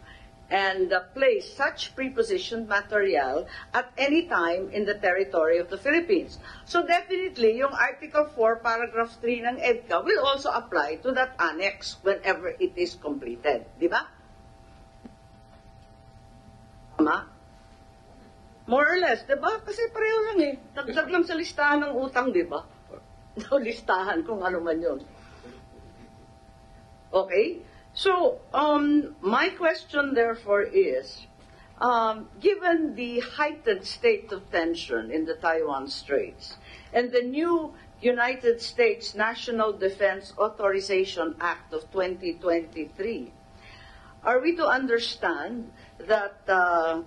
and uh, place such prepositioned material at any time in the territory of the Philippines. So definitely, yung Article 4, Paragraph 3 ng EDCA will also apply to that annex whenever it is completed. Di ba? Tama? More or less, di ba? Kasi pareho lang eh. Dagdag lang sa listahan ng utang, di ba? Listahan kung ano man yun. Okay? So, um, my question therefore is, um, given the heightened state of tension in the Taiwan Straits and the new United States National Defense Authorization Act of 2023, are we to understand that uh,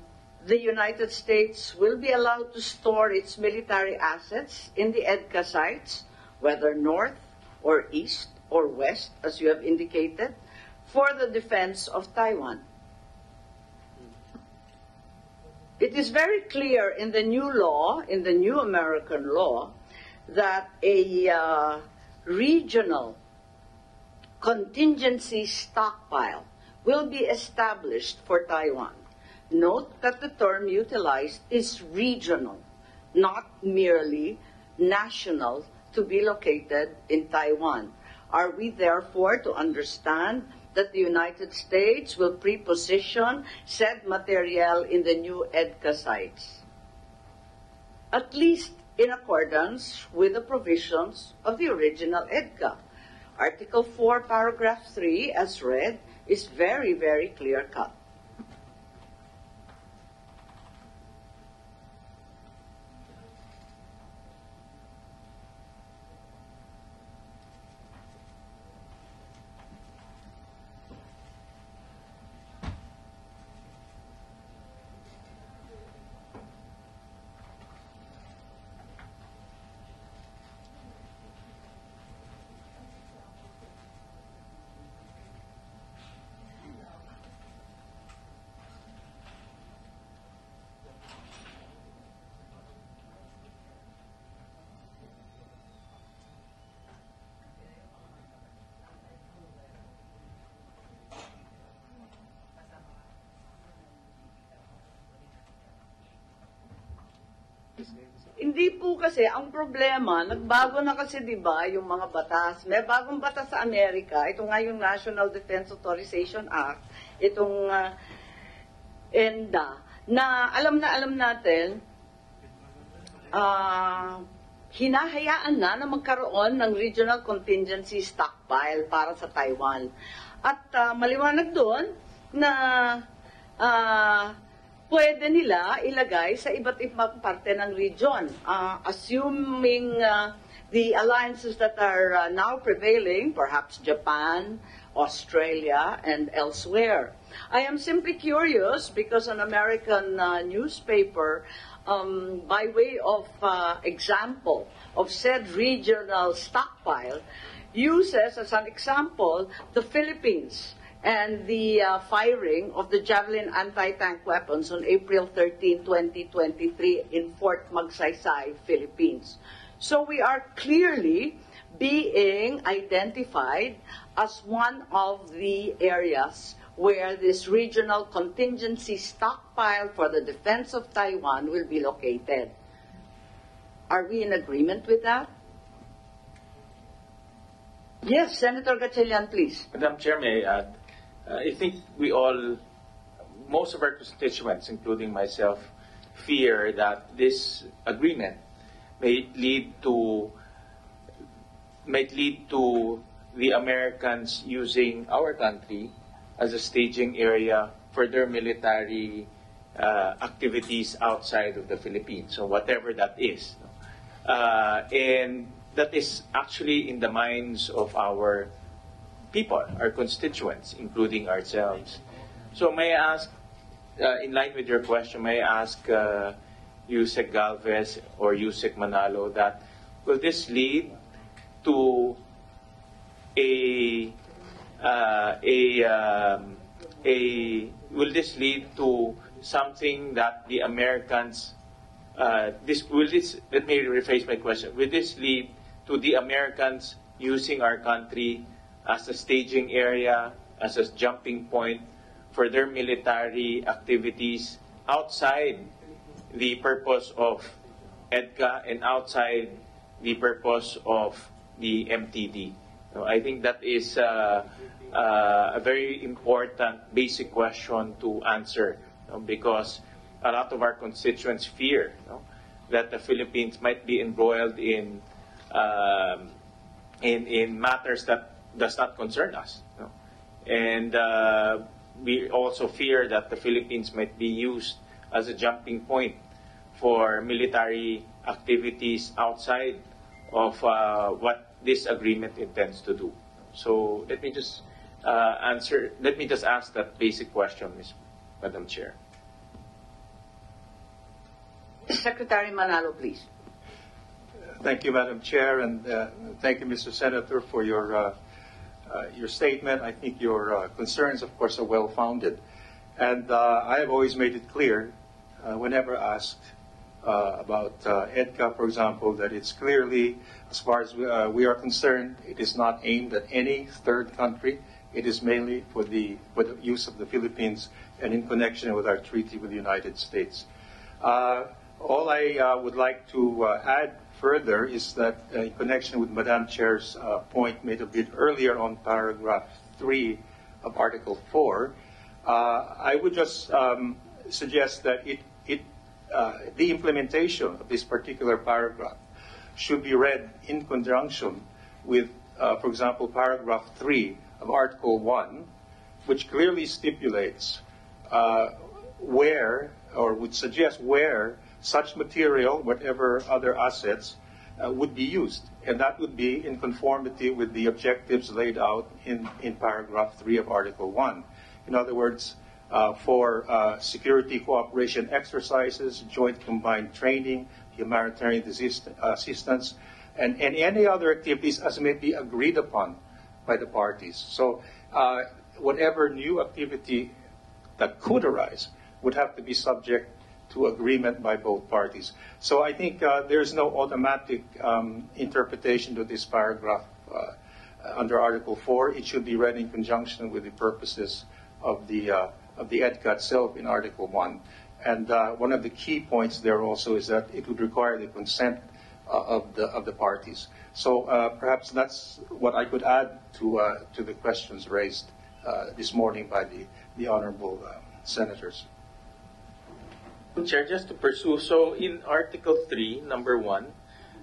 the United States will be allowed to store its military assets in the EDCA sites, whether north or east or west, as you have indicated, for the defense of Taiwan? It is very clear in the new law, in the new American law, that a uh, regional contingency stockpile will be established for Taiwan. Note that the term utilized is regional, not merely national to be located in Taiwan. Are we therefore to understand that the United States will preposition said material in the new EDCA sites? At least in accordance with the provisions of the original EDCA. Article 4, paragraph 3, as read, is very, very clear cut. Hindi po kasi, ang problema, nagbago na kasi, di ba, yung mga batas. May bagong batas sa Amerika. Ito nga yung National Defense Authorization Act. Itong uh, ENDA. Na alam na alam natin, uh, hinahayaan na na magkaroon ng regional contingency stockpile para sa Taiwan. At uh, maliwanag doon na uh, pwede nila ilagay sa iba't ibang parte ng region. Uh, assuming uh, the alliances that are uh, now prevailing, perhaps Japan, Australia, and elsewhere. I am simply curious because an American uh, newspaper, um, by way of uh, example of said regional stockpile, uses as an example the Philippines and the uh, firing of the Javelin anti-tank weapons on April 13, 2023 in Fort Magsaysay, Philippines. So we are clearly being identified as one of the areas where this regional contingency stockpile for the defense of Taiwan will be located. Are we in agreement with that? Yes, Senator Gatchalian, please. Madam Chair, may I add? Uh, I think we all, most of our constituents, including myself, fear that this agreement may lead to might lead to the Americans using our country as a staging area for their military uh, activities outside of the Philippines, so whatever that is. Uh, and that is actually in the minds of our people, our constituents, including ourselves. So may I ask, uh, in line with your question, may I ask uh, USEC Galvez or USEC Manalo that will this lead to a uh, a um, a will this lead to something that the Americans uh, this will this let me rephrase my question will this lead to the Americans using our country as a staging area, as a jumping point for their military activities outside the purpose of EDCA and outside the purpose of the MTD. So I think that is uh, uh, a very important basic question to answer you know, because a lot of our constituents fear you know, that the Philippines might be embroiled in, um, in, in matters that does not concern us. no? And uh, we also fear that the Philippines might be used as a jumping point for military activities outside of uh, what this agreement intends to do. So let me just uh, answer, let me just ask that basic question, Ms. Madam Chair. Secretary Manalo, please. Thank you, Madam Chair, and uh, thank you, Mr. Senator, for your uh, your statement. I think your uh, concerns, of course, are well founded, and uh, I have always made it clear, uh, whenever asked uh, about uh, EDCA, for example, that it's clearly, as far as we, uh, we are concerned, it is not aimed at any third country. It is mainly for the for the use of the Philippines and in connection with our treaty with the United States. Uh, all I uh, would like to uh, add further is that uh, in connection with Madam Chair's uh, point made a bit earlier on paragraph 3 of Article 4, uh, I would just um, suggest that it, it, the implementation of this particular paragraph should be read in conjunction with, uh, for example, paragraph 3 of Article 1, which clearly stipulates uh, where, or would suggest where such material, whatever other assets, uh, would be used. And that would be in conformity with the objectives laid out in, in paragraph 3 of Article 1. In other words, uh, for uh, security cooperation exercises, joint combined training, humanitarian assist- assistance, and, and any other activities as may be agreed upon by the parties. So, uh, whatever new activity that could arise would have to be subject to agreement by both parties. So I think uh, there's no automatic um, interpretation to this paragraph uh, under Article 4. It should be read in conjunction with the purposes of the, uh, of the EDCA itself in Article 1. And uh, one of the key points there also is that it would require the consent uh, of, the, of the parties. So uh, perhaps that's what I could add to, to the questions raised this morning by the, the honorable senators. Chair, just to pursue, so in Article 3, number 1,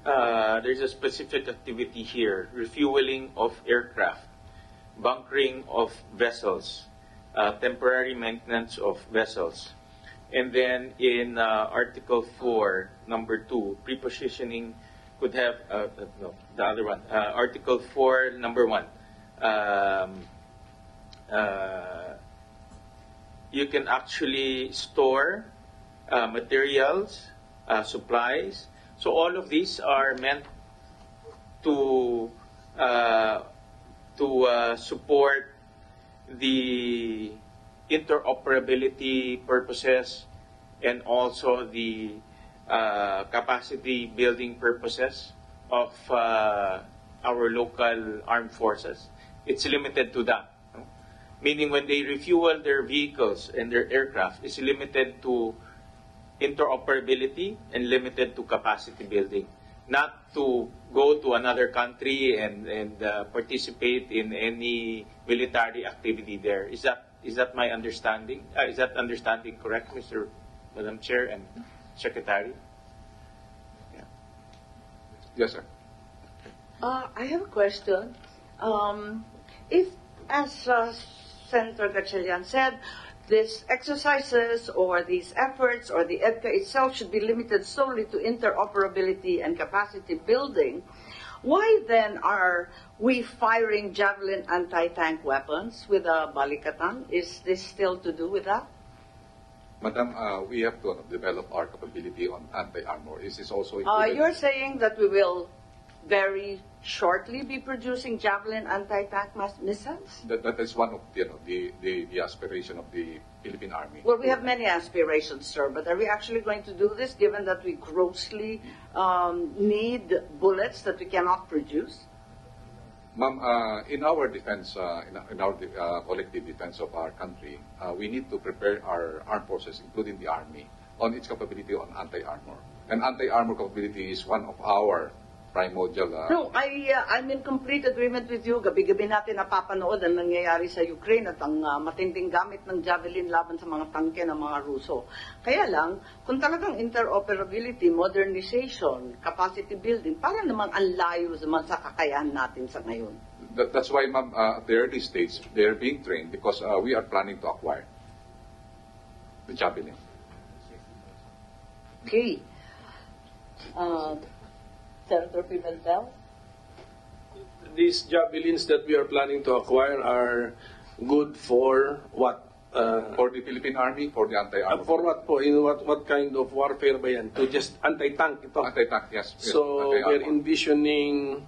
uh, there's a specific activity here, refueling of aircraft, bunkering of vessels, uh, temporary maintenance of vessels. And then in uh, Article 4, number 2, prepositioning could have, uh, uh, no, the other one, uh, Article 4, number 1, um, you can actually store uh, materials, uh, supplies. So all of these are meant to uh, to uh, support the interoperability purposes and also the uh, capacity building purposes of uh, our local armed forces. It's limited to that. Meaning when they refuel their vehicles and their aircraft, it's limited to interoperability and limited to capacity building, not to go to another country and, and uh, participate in any military activity there. Is that is that my understanding? Uh, is that understanding correct, Mr. Madam Chair and Secretary? Yes, sir. Uh, I have a question. Um, if, as uh, Senator Gatchalian said, these exercises or these efforts or the EDCA itself should be limited solely to interoperability and capacity building, why then are we firing javelin anti-tank weapons with a balikatan? Is this still to do with that? Madam, uh, we have to develop our capability on anti-armor. Is this is also Uh, you're saying that we will very shortly be producing javelin anti-tank missiles? that, that is one of you know, the, the, the aspiration of the Philippine Army. Well, we have many aspirations, sir, but are we actually going to do this given that we grossly um, need bullets that we cannot produce? Ma'am, uh, in our defense, uh, in, in our uh, collective defense of our country, uh, we need to prepare our armed forces, including the Army, on its capability on anti-armor. And anti-armor capability is one of our primordial. Uh, No, I, uh, I'm in complete agreement with you. Gabi-gabi natin napapanood ang nangyayari sa Ukraine at ang uh, matinding gamit ng javelin laban sa mga tangke ng mga Ruso. Kaya lang, kung talagang interoperability, modernization, capacity building, para namang ang layo naman sa kakayahan natin sa ngayon. That, that's why, ma'am, uh, at the early stage, they're being trained because uh, we are planning to acquire the Javelin. Okay. Uh, Senator Pimentel? These javelins that we are planning to acquire are good for what? Uh, For the Philippine Army, for the uh, anti-armor. for what po? In what what kind of warfare ba yan? To just anti-tank ito? Anti-tank, yes. yes, So we're envisioning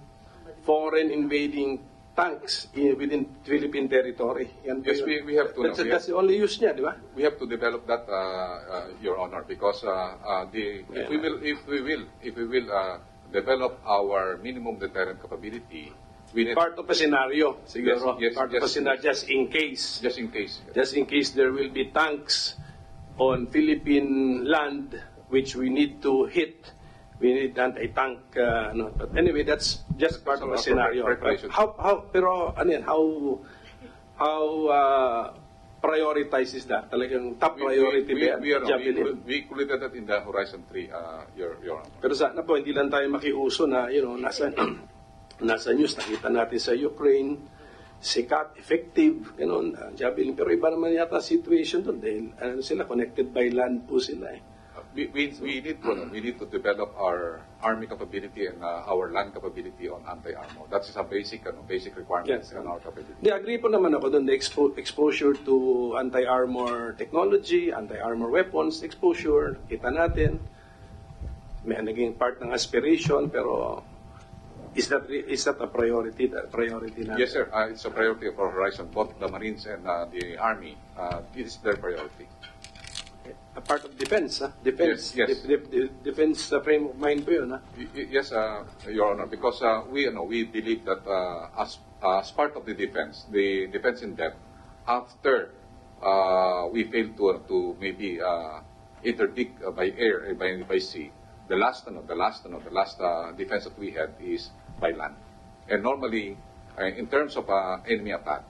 foreign invading tanks in, within Philippine territory. Yan Yes, we- we have to, That's, no, that's the only use niya, di ba? we have to develop that, uh, uh, Your Honor, because uh, uh, the if we will if we will if we will uh, develop our minimum deterrent capability, we need Part of a scenario, siguro. yes, Part yes, of a scenario, yes. just in case. just in case. just in case there will be tanks on Philippine land which we need to hit. We need anti-tank. Uh, no. But anyway, that's just part of a scenario. preparation. How, how, pero ano yan, how, how uh, prioritized is that? Talagang top priority we, we, we, are, we, Javelin? we included that in the Horizon 3, uh, Your Your Honor. Pero sana po, hindi lang tayo makiuso na, you know, nasa, nasa news, nakita natin sa Ukraine, sikat, effective, ganun, uh, javelin. Pero iba naman yata situation doon dahil ano sila, connected by land po sila eh. We, we, we need to we need to develop our army capability and uh, our land capability on anti-armor. That is a basic ano, basic requirement Yes. in our capability. Di, agree po naman ako doon, the expo- exposure to anti-armor technology, anti-armor weapons, exposure, kita natin. May naging part ng aspiration, pero is that is that a priority? That priority na? Yes, sir. Uh, it's a priority of our Horizon. Both the Marines and uh, the Army. Uh, it is their priority. A part of defense, ha? Defense. Yes, yes. Def- def- def- defense uh, frame of mind po yun, ha? Y- y- Yes, uh, Your Honor, because uh, we, you know, we believe that uh, as, as part of the defense, the defense in depth, after uh, we fail to, to maybe uh, interdict uh, by air, uh, by, by sea, the last, ano, the last, ano, the last uh, defense that we had is by land. And normally, uh, in terms of uh, enemy attack,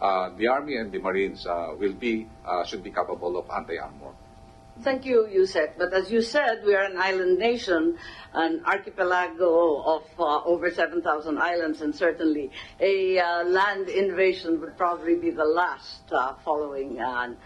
the Army and the Marines uh, will be, uh, should be capable of anti-armor. Thank you, USEC. But as you said, we are an island nation, an archipelago of uh, over 7,000 islands, and certainly a uh, land invasion would probably be the last uh, following an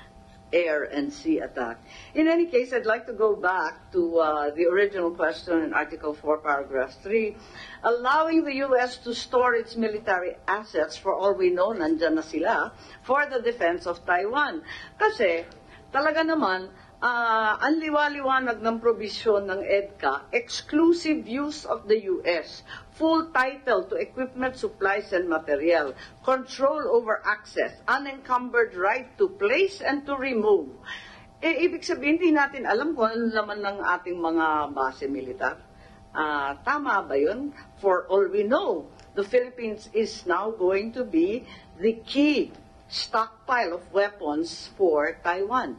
air and sea attack. In any case, I'd like to go back to uh, the original question in Article 4, Paragraph 3, allowing the U.S. to store its military assets, for all we know, nandyan na sila, for the defense of Taiwan. Kasi, talaga naman, ah, ang liwaliwanag ng probisyon ng EDCA, exclusive use of the U.S., full title to equipment, supplies, and material, control over access, unencumbered right to place and to remove. Eh, ibig sabihin, hindi natin alam kung ano naman ng ating mga base militar. Ah, tama ba yun? For all we know, the Philippines is now going to be the key stockpile of weapons for Taiwan.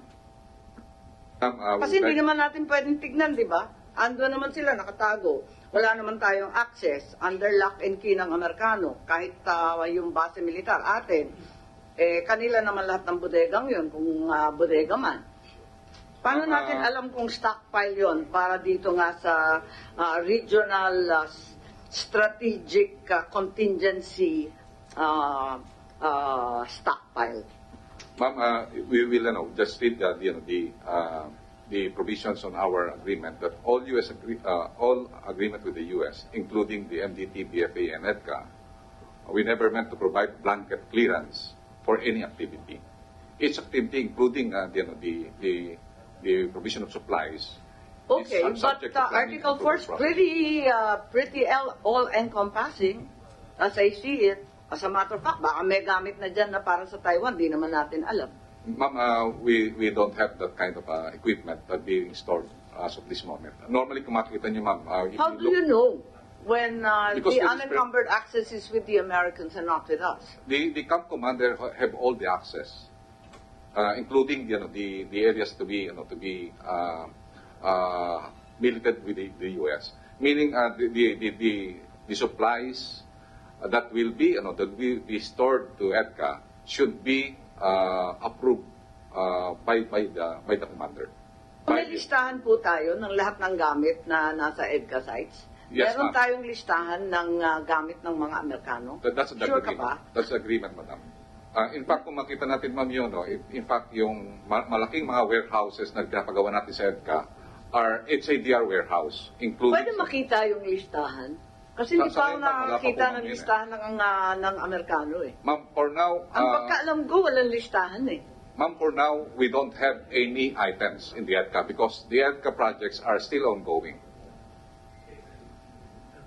Um, uh, Kasi hindi naman natin pwedeng tignan, di ba? Ando naman sila, nakatago. Wala naman tayong access under lock and key ng Amerikano. Kahit ah, yung base militar atin, eh, kanila naman lahat ng bodegang yun, kung ah, bodega man. Paano Ah. natin alam kung stockpile yon para dito nga sa ah, regional s- strategic ah, contingency ah, ah, stockpile? Ma'am, uh, we will ano, just read the, the, the, uh, the provisions on our agreement that all U.S. Agree, uh, all agreement with the U.S., including the MDT, BFA, and EDCA, we never meant to provide blanket clearance for any activity. Each activity, including uh, the, the, the, the provision of supplies, Okay, is but uh, Article and 4 is pretty, uh, pretty all-encompassing, as I see it. As a matter of fact, baka may gamit na dyan na para sa Taiwan, di naman natin alam. Ma'am, uh, we, we don't have that kind of uh, equipment that being stored as of this moment. Normally, kung makikita niyo, ma'am, uh, if How do look- you know when uh, Because the is unencumbered access is with the Americans and not with us? The, the camp commander ha- have all the access, uh, including you know the, the areas to be you know to be uh, uh, milited with the, the U.S. Meaning uh, the, the, the, the, the supplies uh, that will be you know that will be stored to EDCA should be uh, approved uh, by by the by the commander. May listahan po tayo ng lahat ng gamit na nasa EDCA sites. Yes, Meron tayong listahan ng ah, gamit ng mga Amerikano. That, that's the Sure ka agreement. ba? That's the agreement, madam. Uh, in fact, kung makita natin, ma'am, yun, no, in, fact, yung ma- malaking mga warehouses na pinapagawa natin sa EDCA are HADR warehouse, including... Pwede makita yung listahan? Kasi hindi pa ako nakakita ng listahan ng, ah, ng Amerikano eh. Ma'am, for now, Ang uh, pagkaalam ko, walang listahan eh. ma'am, for now, we don't have any items in the EDCA because the EDCA projects are still ongoing.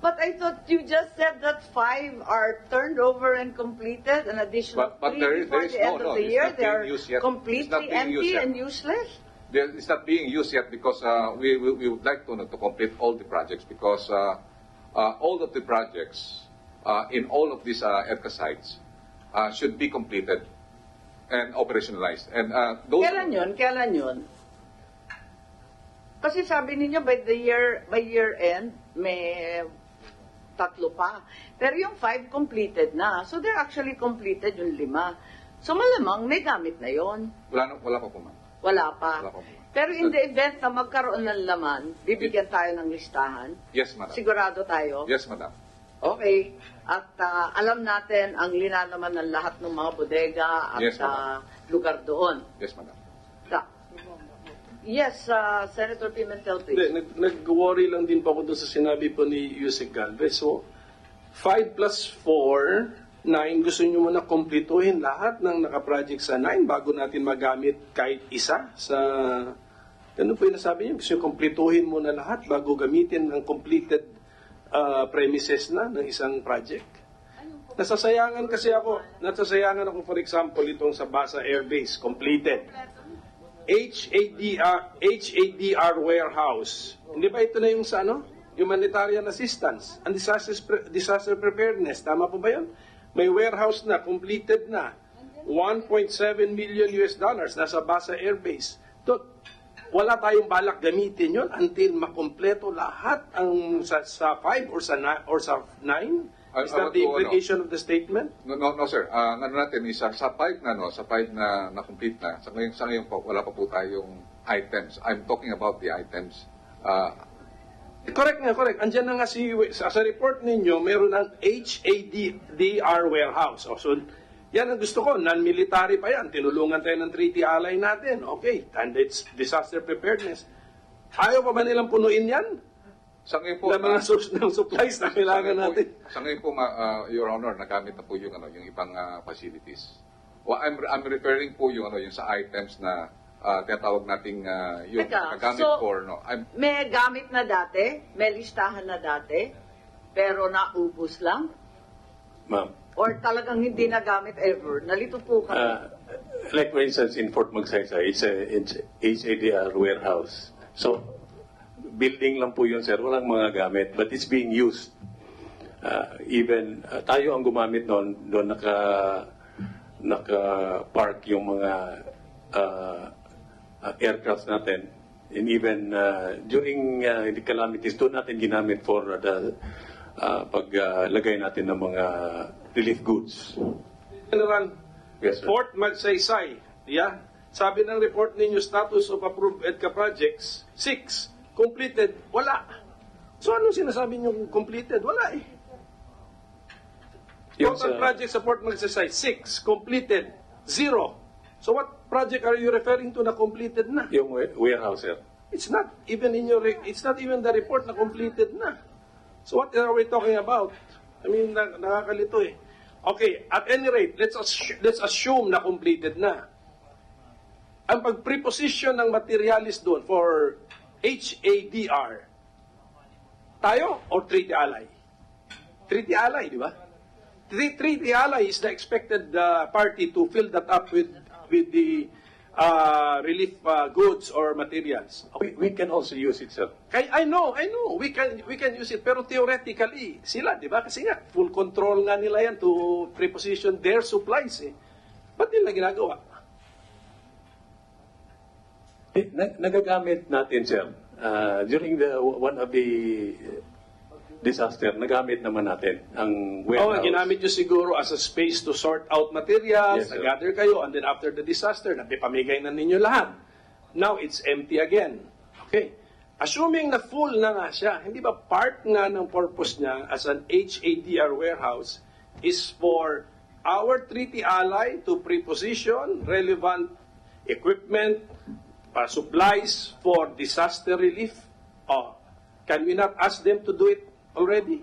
But I thought you just said that five are turned over and completed, an additional But- but three there before there is the end no- of no, the year. They are completely empty and useless. There- It's not being used yet because uh, we, we, we would like to, to complete all the projects because uh, uh, all of the projects uh, in all of these uh, EDCA sites uh, should be completed and operationalized. And uh, those Kailan yun? Kailan yun? Kasi sabi ninyo by the year by year end may tatlo pa. Pero yung five completed na. So they're actually completed yung lima. So malamang may gamit na yon. wala, wala pa po, ma'am. Wala pa. Wala pa po. Pero in the event na magkaroon ng laman, bibigyan tayo ng listahan. Yes, madam. Sigurado tayo. Yes, madam. Okay. At ah, alam natin ang linalaman ng lahat ng mga bodega at Yes, ah, lugar doon. Yes, madam. Ta- Yes, ah, Senator Pimentel, Hindi, please. nag, nag-worry lang din po ako doon sa sinabi po ni Yusek Galvez. So, 5 plus 4, 9, gusto nyo muna kumpletuhin lahat ng nakaproject sa 9 bago natin magamit kahit isa sa... Ganun po yung nasabi niyo, gusto nyo kumpletuhin muna lahat bago gamitin ng completed ah, premises na ng isang project. Nasasayangan kasi ako, nasasayangan ako for example itong sa Basa Air Base, completed. HADR, HADR warehouse. Hindi ba ito na yung sa ano? Humanitarian assistance and disaster, disaster preparedness. Tama po ba yun? May warehouse na, completed na. 1.7 million US dollars nasa Basa Air Base. To, wala tayong balak gamitin yon until makompleto lahat ang sa, sa 5 or sa na, or sa 9? I- Is that the ano, implication of the statement? No, no, no sir. Uh, ano natin is sa 5 na, no, sa 5 na, na complete na, sa ngayon, sa ngayon po, wala pa po tayong items. I'm talking about the items. Uh, Correct nga, correct. Andiyan na nga si, sa, sa report ninyo, meron ng HADR warehouse. O, so, yan ang gusto ko, non-military pa yan. Tinulungan tayo ng treaty ally natin. Okay, and it's disaster preparedness. Ayaw pa ba nilang punuin yan? sa ngayon po, Na mga source ng supplies na kailangan sa natin. Po, sa ngayon po, ma- uh, Your Honor, nagamit na po yung, ano, yung ibang uh, facilities. Well, I'm, I'm referring po yung, ano, yung sa items na uh, tinatawag nating uh, yung Teka, nagamit so- for, no. I'm, May gamit na dati, may listahan na dati, pero naubos lang? Ma'am. Or talagang hindi nagamit ever? Nalito po kami. Uh, like for instance, in Fort Magsaysay, it's a it's HADR warehouse. So, building lang po yun, sir. Walang mga gamit, but it's being used. Uh, even uh, tayo ang gumamit noon, doon naka naka-park yung mga uh, uh, aircrafts natin. And even uh, during uh, the calamities, doon natin ginamit for the uh, paglagay natin ng mga relief goods. General, Yes, sir. Fort Magsaysay, yeah? Sabi ng report ninyo, status of approved EDCA projects, 6. Completed, wala. So anong sinasabi nyo completed? Wala eh. Total sa- project sa Fort Magsaysay, 6. Completed, 0. So what project are you referring to na completed na? Yung wa- warehouse, sir. It's not even in your, it's not even the report na completed na. So what are we talking about? I mean, na, nakakalito eh. Okay, at any rate, let's, assu- let's assume na completed na. Ang pag-preposition ng materialis doon for HADR, tayo or treaty ally? Treaty ally, di ba? Tre- Treaty ally is the expected uh, party to fill that up with with the uh, relief uh, goods or materials. We, we can also use it, sir. Kay, I know, I know, we can we can use it pero theoretically sila, 'di ba? Kasi nga full control nga nila yan to preposition their supplies eh. Ba't nila ginagawa? Eh, na- nagagamit natin, sir. Uh, during the one of the disaster, nagamit naman natin ang Oh, warehouse. ginamit nyo siguro as a space to sort out materials, Yes, sir. gather kayo, and then after the disaster, napipamigay na ninyo lahat. Now, it's empty again. Okay. assuming na full na nga siya, hindi ba part nga ng purpose niya as an HADR warehouse is for our treaty ally to preposition relevant equipment, uh, supplies for disaster relief? Oh, can we not ask them to do it already?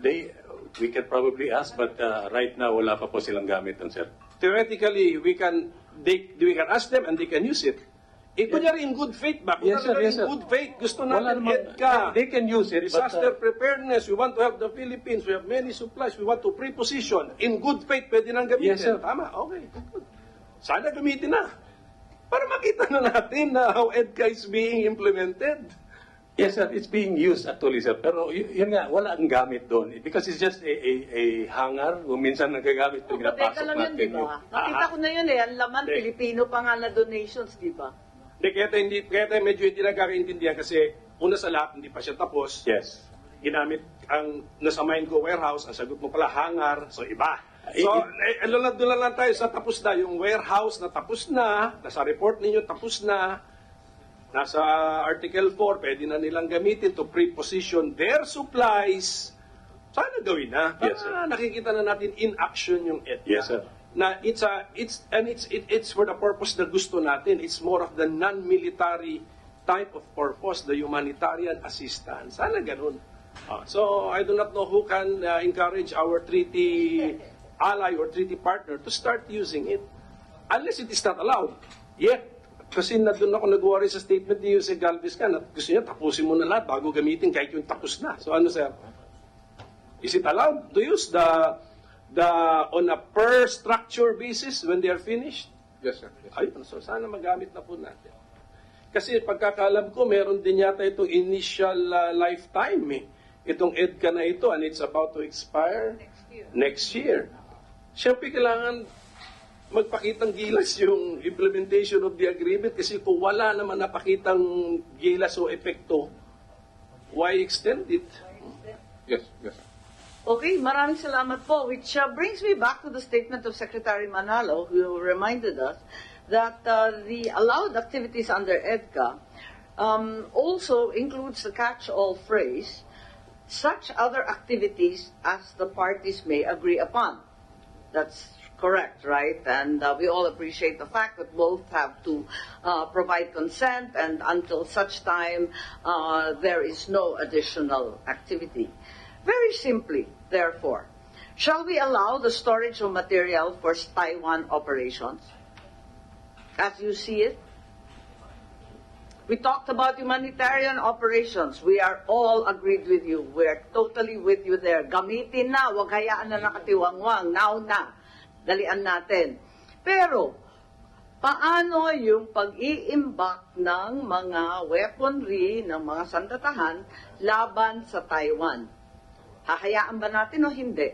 They, we can probably ask, but uh, right now wala pa po silang gamit nun, sir. Theoretically, we can they, we can ask them and they can use it. Eh, kunyari in good faith ba? Kung Yes, sir, yes, in sir. good faith, gusto natin namang- EDCA. They can use it, but, Disaster uh, preparedness, we want to help the Philippines, we have many supplies, we want to preposition. In good faith, pwede nang gamitin. Yes, sir. Tama, okay. good. Sana gamitin na. Para makita na natin na how EDCA is being implemented. Yes, sir. It's being used actually, sir. Pero y- yun nga, wala ang gamit doon. Because it's just a, a, a hangar. Kung minsan nagagamit, pag Teka napasok lang yun, di natin ba? Nakita ko na yun eh. Ang laman, Hindi. Pilipino pa nga na donations, di ba? Hindi, kaya tayo, hindi, kaya tayo medyo hindi nagkakaintindihan kasi una sa lahat, hindi pa siya tapos. Yes. ginamit ang nasa mind ko warehouse, ang sagot mo pala hangar, so iba. So, eh, eh, doon lang- doon lang tayo sa tapos na, yung warehouse na tapos na, nasa report ninyo tapos na, nasa Article 4, pwede na nilang gamitin to preposition their supplies. Sana gawin na. Para Yes, sir. nakikita na natin in action yung EDCA. Yes, sir. Na it's a, it's, and it's, it, it's for the purpose na gusto natin. It's more of the non-military type of purpose, the humanitarian assistance. Sana ganun. Ah, so, I do not know who can uh, encourage our treaty ally or treaty partner to start using it. Unless it is not allowed. Yet, kasi na doon ako nag-worry sa statement ni Jose Galvez ka, na gusto niya tapusin mo na lahat bago gamitin kahit yung tapos na. So ano sir? Is it allowed to use the the on a per structure basis when they are finished? Yes, sir. Yes. Ayun, so sana magamit na po natin. Kasi pagkakalam ko, meron din yata itong initial uh, lifetime eh. Itong EDCA na ito and it's about to expire Next year. next year. Siyempre, kailangan magpakitang gilas yung implementation of the agreement kasi kung wala naman napakitang gilas o epekto, why extend it? Yes, yes. Okay, maraming salamat po. Which uh, brings me back to the statement of Secretary Manalo, who reminded us that uh, the allowed activities under EDCA um, also includes the catch-all phrase, such other activities as the parties may agree upon. That's correct, right? And uh, we all appreciate the fact that both have to uh, provide consent, and until such time, uh, there is no additional activity. Very simply, therefore, shall we allow the storage of material for Taiwan operations? As you see it? We talked about humanitarian operations. We are all agreed with you. We are totally with you there. Gamitin na, wag hayaan na nakatiwangwang. Now na. Dalian natin. Pero, paano yung pag-iimbak ng mga weaponry ng mga sandatahan laban sa Taiwan? Hahayaan ba natin o hindi?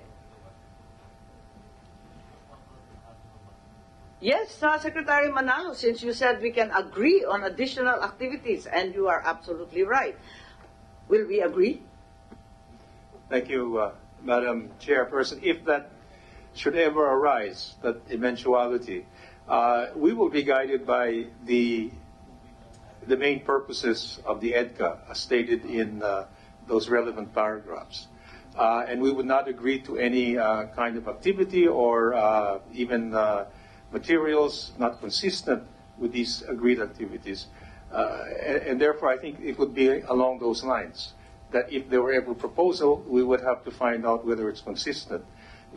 Yes, uh, Secretary Manalo, since you said we can agree on additional activities, and you are absolutely right. Will we agree? Thank you, uh, Madam Chairperson. If that should ever arise, that eventuality, uh, we will be guided by the the main purposes of the EDCA, as stated in uh, those relevant paragraphs. Uh, and we would not agree to any uh, kind of activity or uh, even uh, materials not consistent with these agreed activities. And, and therefore, I think it would be along those lines that if there were ever a proposal, we would have to find out whether it's consistent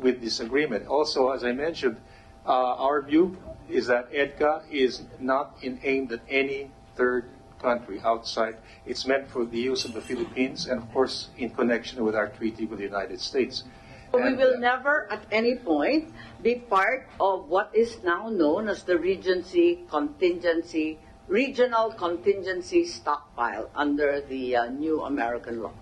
with this agreement. Also, as I mentioned, uh, our view is that EDCA is not in, aimed at any third country outside. It's meant for the use of the Philippines and, of course, in connection with our treaty with the United States. We will uh, never at any point be part of what is now known as the Regency Contingency, Regional Contingency Stockpile under the uh, new American law.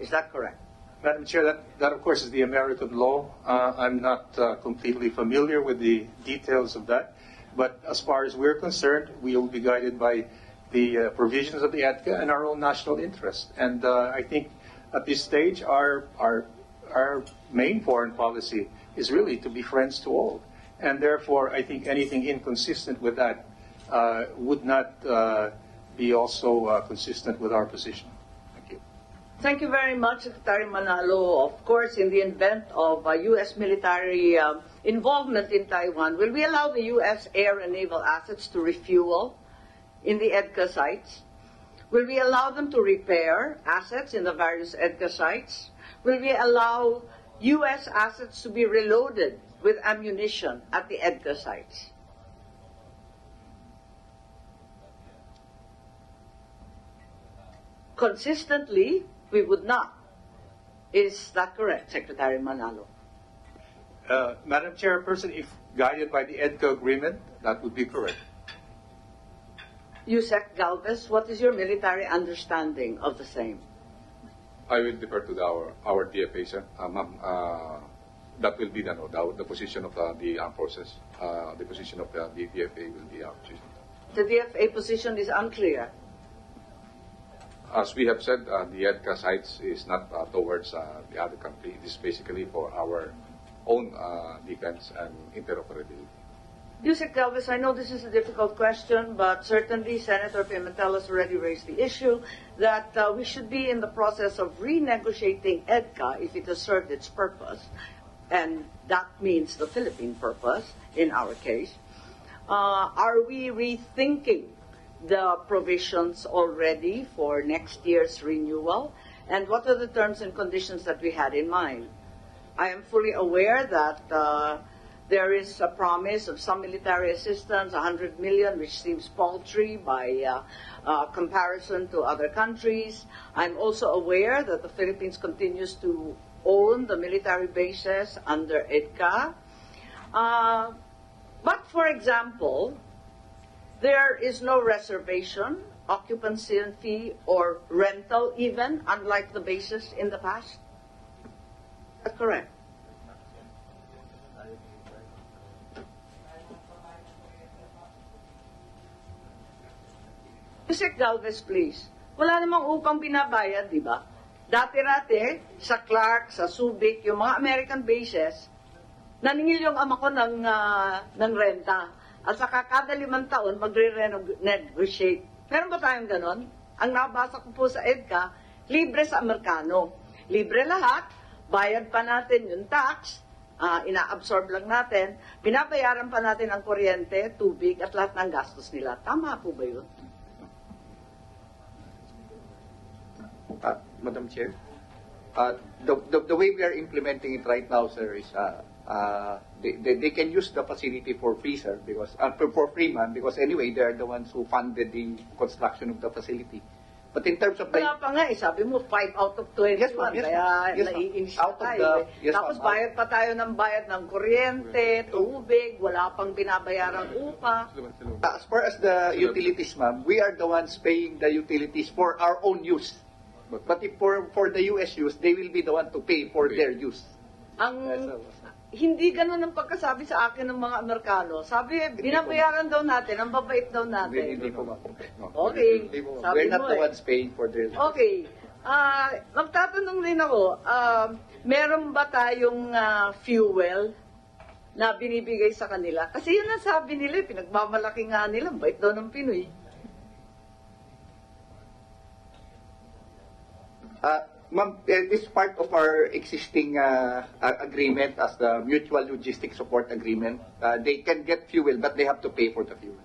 Is that correct? Madam Chair, that, that of course is the American law. Uh, I'm not uh, completely familiar with the details of that, but as far as we're concerned, we will be guided by the uh, provisions of the EDCA and our own national interest. And uh, I think at this stage, our, our, our main foreign policy is really to be friends to all. And therefore, I think anything inconsistent with that uh, would not uh, be also consistent with our position. Thank you. Very much, Secretary Manalo. Of course, in the event of uh, U.S. military uh, involvement in Taiwan, will we allow the U.S. air and naval assets to refuel in the EDCA sites? Will we allow them to repair assets in the various EDCA sites? Will we allow U.S. assets to be reloaded with ammunition at the EDCA sites? Consistently, we would not. Is that correct, Secretary Manalo? Uh, Madam Chairperson, if guided by the EDCA agreement, that would be correct. USEC Galvez, what is your military understanding of the same? I will defer to the, our, our DFA, sir. Uh, uh, that will be the, no, the, the position of uh, the armed forces. Uh, the position of the, the DFA will be our position. The DFA position is unclear. As we have said, uh, the EDCA sites is not uh, towards uh, the other country. It is basically for our own defense and interoperability. USEC Galvez, I know this is a difficult question, but certainly Senator Pimentel has already raised the issue that uh, we should be in the process of renegotiating EDCA if it has served its purpose, and that means the Philippine purpose in our case. Uh, are we rethinking the provisions already for next year's renewal? And what are the terms and conditions that we had in mind? I am fully aware that uh, there is a promise of some military assistance, 100 million, which seems paltry by uh, uh, comparison to other countries. I'm also aware that the Philippines continues to own the military bases under EDCA. Uh, but, for example, there is no reservation, occupancy fee, or rental even, unlike the bases in the past. That's correct. Yusek Galvez, please. Wala namang upang binabayad, di ba? Dati-rati, sa Clark, sa Subic, yung mga American bases, naningil yung ama ko ng, ah, ng renta. At saka kada limang taon, magre-negotiate. Meron ba tayong ganon? Ang nabasa ko po sa EDCA, libre sa Amerikano. Libre lahat, bayad pa natin yung tax, ah, ina-absorb lang natin, binabayaran pa natin ang kuryente, tubig, at lahat ng gastos nila. Tama po ba yun? Uh, Madam Chair, uh, the, the, the way we are implementing it right now, sir, is uh, uh, they, they, they can use the facility for free, sir, because uh, for, for free, man, because anyway, they are the ones who funded the construction of the facility. But in terms of the Wala pa nga eh, sabi mo 5 out of 21, Yes, ma'am. Yes, kaya ma'am. Yes, ma'am. naiinis na Out of tayo the- eh. yes, Tapos ma'am. bayad pa tayo ng bayad ng kuryente, tubig, wala pang binabayarang upa. as far as the utilities, ma'am, we are the ones paying the utilities for our own use. But if for for the US use, they will be the one to pay for their use. Ang hindi ganun ang pagkasabi sa akin ng mga Amerikano. Sabi, binabayaran daw natin, ang babait daw Hindi, natin. hindi po, ma'am. Okay, Hindi po, ma'am. sabi We're not the eh. ones paying for their Okay. Ah, magtatanong din ako, ah, meron ba tayong ah, fuel na binibigay sa kanila? Kasi yun ang sabi nila, pinagmamalaki nga nila, bait daw ng Pinoy. Uh, Ma'am, eh, this is part of our existing uh, agreement as the Mutual Logistics Support Agreement. Uh, they can get fuel, but they have to pay for the fuel.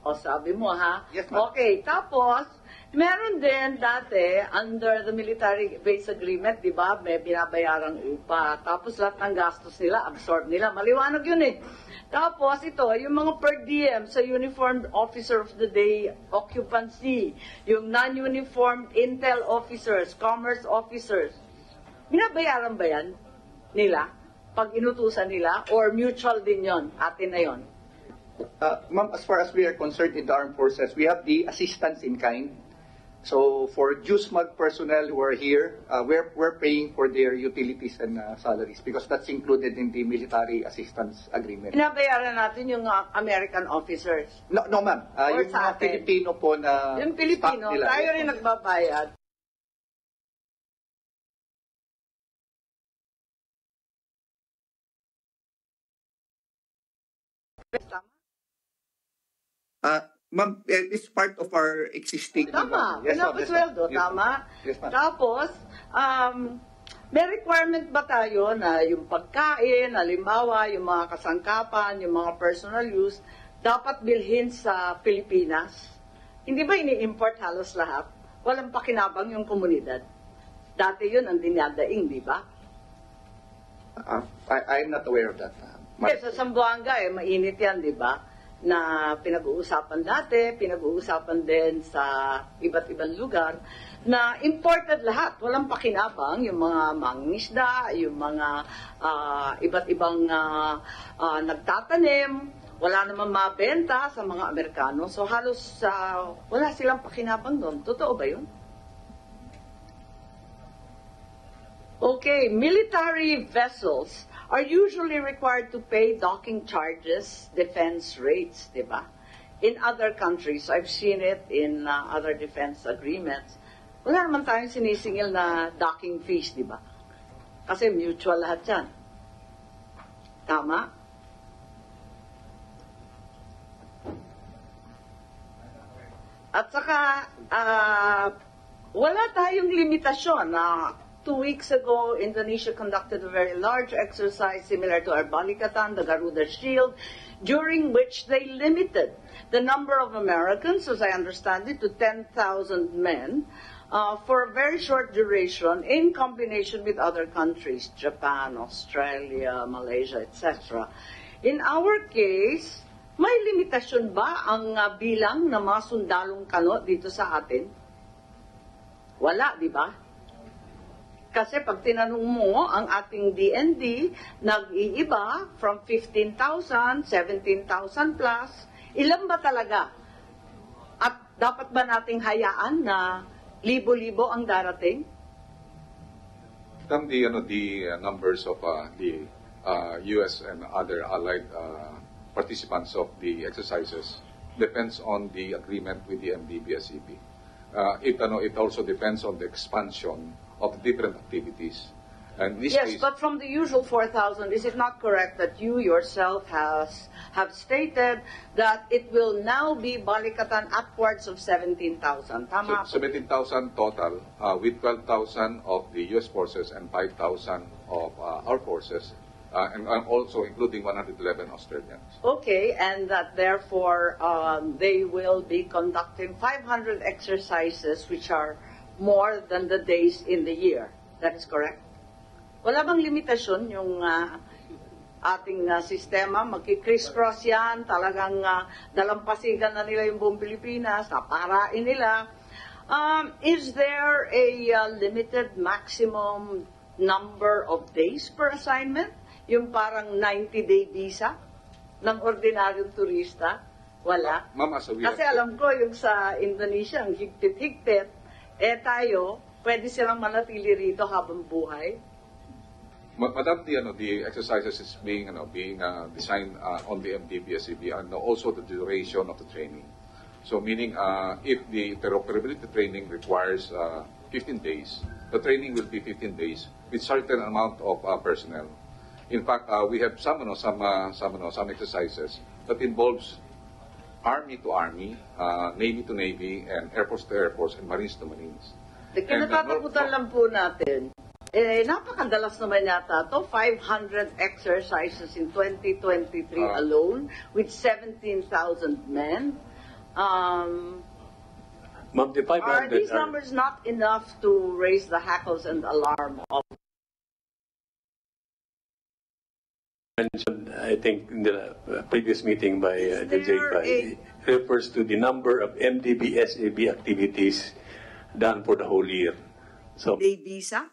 O sabi mo ha? Yes, ma'am. Okay, tapos, meron din dati, under the military base agreement, di ba, may binabayarang upa. Tapos lahat ng gastos nila, absorb nila. Maliwanag yun eh. Tapos ito, yung mga per diem sa Uniformed Officer of the Day occupancy, yung non-uniformed intel officers, commerce officers, binabayaran ba yan nila? Pag inutusan nila? Or mutual din yon atin na yon? Uh, Ma'am, as far as we are concerned in the armed forces, we have the assistance in kind. So for JUSMAG personnel who are here, uh, we're, we're paying for their utilities and uh, salaries because that's included in the military assistance agreement. Binabayaran natin yung uh, American officers. No, no ma'am. Uh, Or yung sa mga atin. Pilipino po na Yung Pilipino, staff nila, tayo rin nagbabayad. Uh, Ma'am, eh, it's part of our existing... Tama, Yes. Yes, ma'am. pinapasweldo, Yes, tama. Yes. Tapos, um, may requirement ba tayo na yung pagkain, halimbawa, yung mga kasangkapan, yung mga personal use, dapat bilhin sa Pilipinas? Hindi ba ini-import halos lahat? Walang pakinabang yung komunidad. Dati yun ang dinadaing, di ba? Uh, I, I'm not aware of that. uh, ma'am. Kasi sa Sambuanga, eh, mainit yan, di ba? Na pinag-uusapan dati, pinag-uusapan din sa iba't ibang lugar, na imported lahat. Walang pakinabang, yung mga mangisda, yung mga ah, iba't ibang ah, ah, nagtatanim, wala naman mabenta sa mga Amerikano. So halos ah, wala silang pakinabang doon. Totoo ba yun? Okay, military vessels are usually required to pay docking charges, defense rates, di ba? In other countries, I've seen it in uh, other defense agreements. Wala naman tayong sinisingil na docking fees, di ba? Kasi mutual lahat yan. Tama? At saka, ah, wala tayong limitasyon na two weeks ago, Indonesia conducted a very large exercise similar to our Balikatan, the Garuda Shield, during which they limited the number of Americans, as I understand it, to 10,000 men uh, for a very short duration in combination with other countries, Japan, Australia, Malaysia, etc. In our case, may limitasyon ba ang uh, bilang ng mga sundalong kano dito sa atin? Wala, di ba? Kasi pag tinanong mo ang ating DND, nag-iiba from 15,000, 17,000 plus. Ilan ba talaga? At dapat ba nating hayaan na libo-libo ang darating? Tam the, ano, the uh, numbers of uh, the uh, U.S. and other allied uh, participants of the exercises depends on the agreement with the MDBSEB. Uh, it, ano, it also depends on the expansion of different activities. And this Yes, case, but from the usual 4,000, is it not correct that you yourself has have stated that it will now be Balikatan upwards of 17,000? Tama so, 17,000 total, uh, with 12,000 of the U.S. forces and 5,000 of uh, our forces, uh, and uh, also including 111 Australians. Okay, and that therefore um, they will be conducting 500 exercises, which are more than the days in the year. That is correct? Wala bang limitasyon yung ah, ating ah, sistema? Magki-criss-cross yan, talagang uh, dalampasigan na nila yung buong Pilipinas, naparain nila. Um, is there a ah, limited maximum number of days per assignment? Yung parang 90-day visa ng ordinaryong turista? Wala. Ma'am, Kasi alam ko yung sa Indonesia, ang higpit-higpit, eh tayo, pwede silang manatili rito habang buhay. Ma- Madam, the, ano, the exercises is being, ano, being uh, designed uh, on the MDBSCB and also the duration of the training. So meaning, uh, if the interoperability training requires uh, 15 days, the training will be 15 days with certain amount of uh, personnel. In fact, uh, we have some, ano, some, uh, some, ano, some exercises that involves Army to Army, uh, Navy to Navy, and Air Force to Air Force, and Marines to Marines. Uh, kinatatakutan lang po natin, eh, napakadalas naman yata to 500 exercises in 2023 Ah. alone with 17,000 men. Um, Ma'am, the are 500 these are- numbers not enough to raise the hackles and alarm of mentioned, I think, in the uh, previous meeting by uh, JPI, refers to the number of MDB SAB activities done for the whole year. So, day visa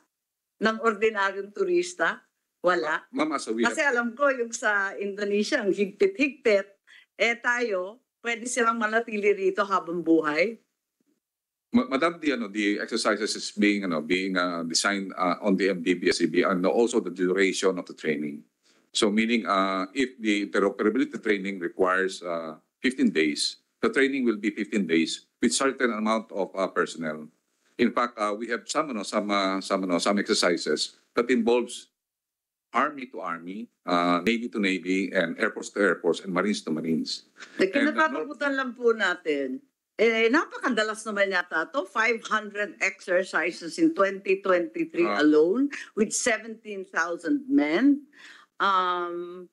ng ordinaryong turista? Wala. Ma'am, as we have- Kasi alam ko yung sa Indonesia, ang higpit-higpit, eh tayo, pwede silang manatili rito habang buhay. Ma- Madam, the, ano, the exercises is being, ano, being uh, designed uh, on the MDBSCB and also the duration of the training. So meaning, uh, if the interoperability training requires uh, 15 days, the training will be 15 days with certain amount of uh, personnel. In fact, uh, we have some, ano, some, uh, some, ano, some exercises that involves Army to Army, uh, Navy to Navy, and Air Force to Air Force, and Marines to Marines. And, uh, kinatatakutan lang po natin. Eh, napakadalas naman yata to 500 exercises in 2023 Ah. alone with 17,000 men. Um,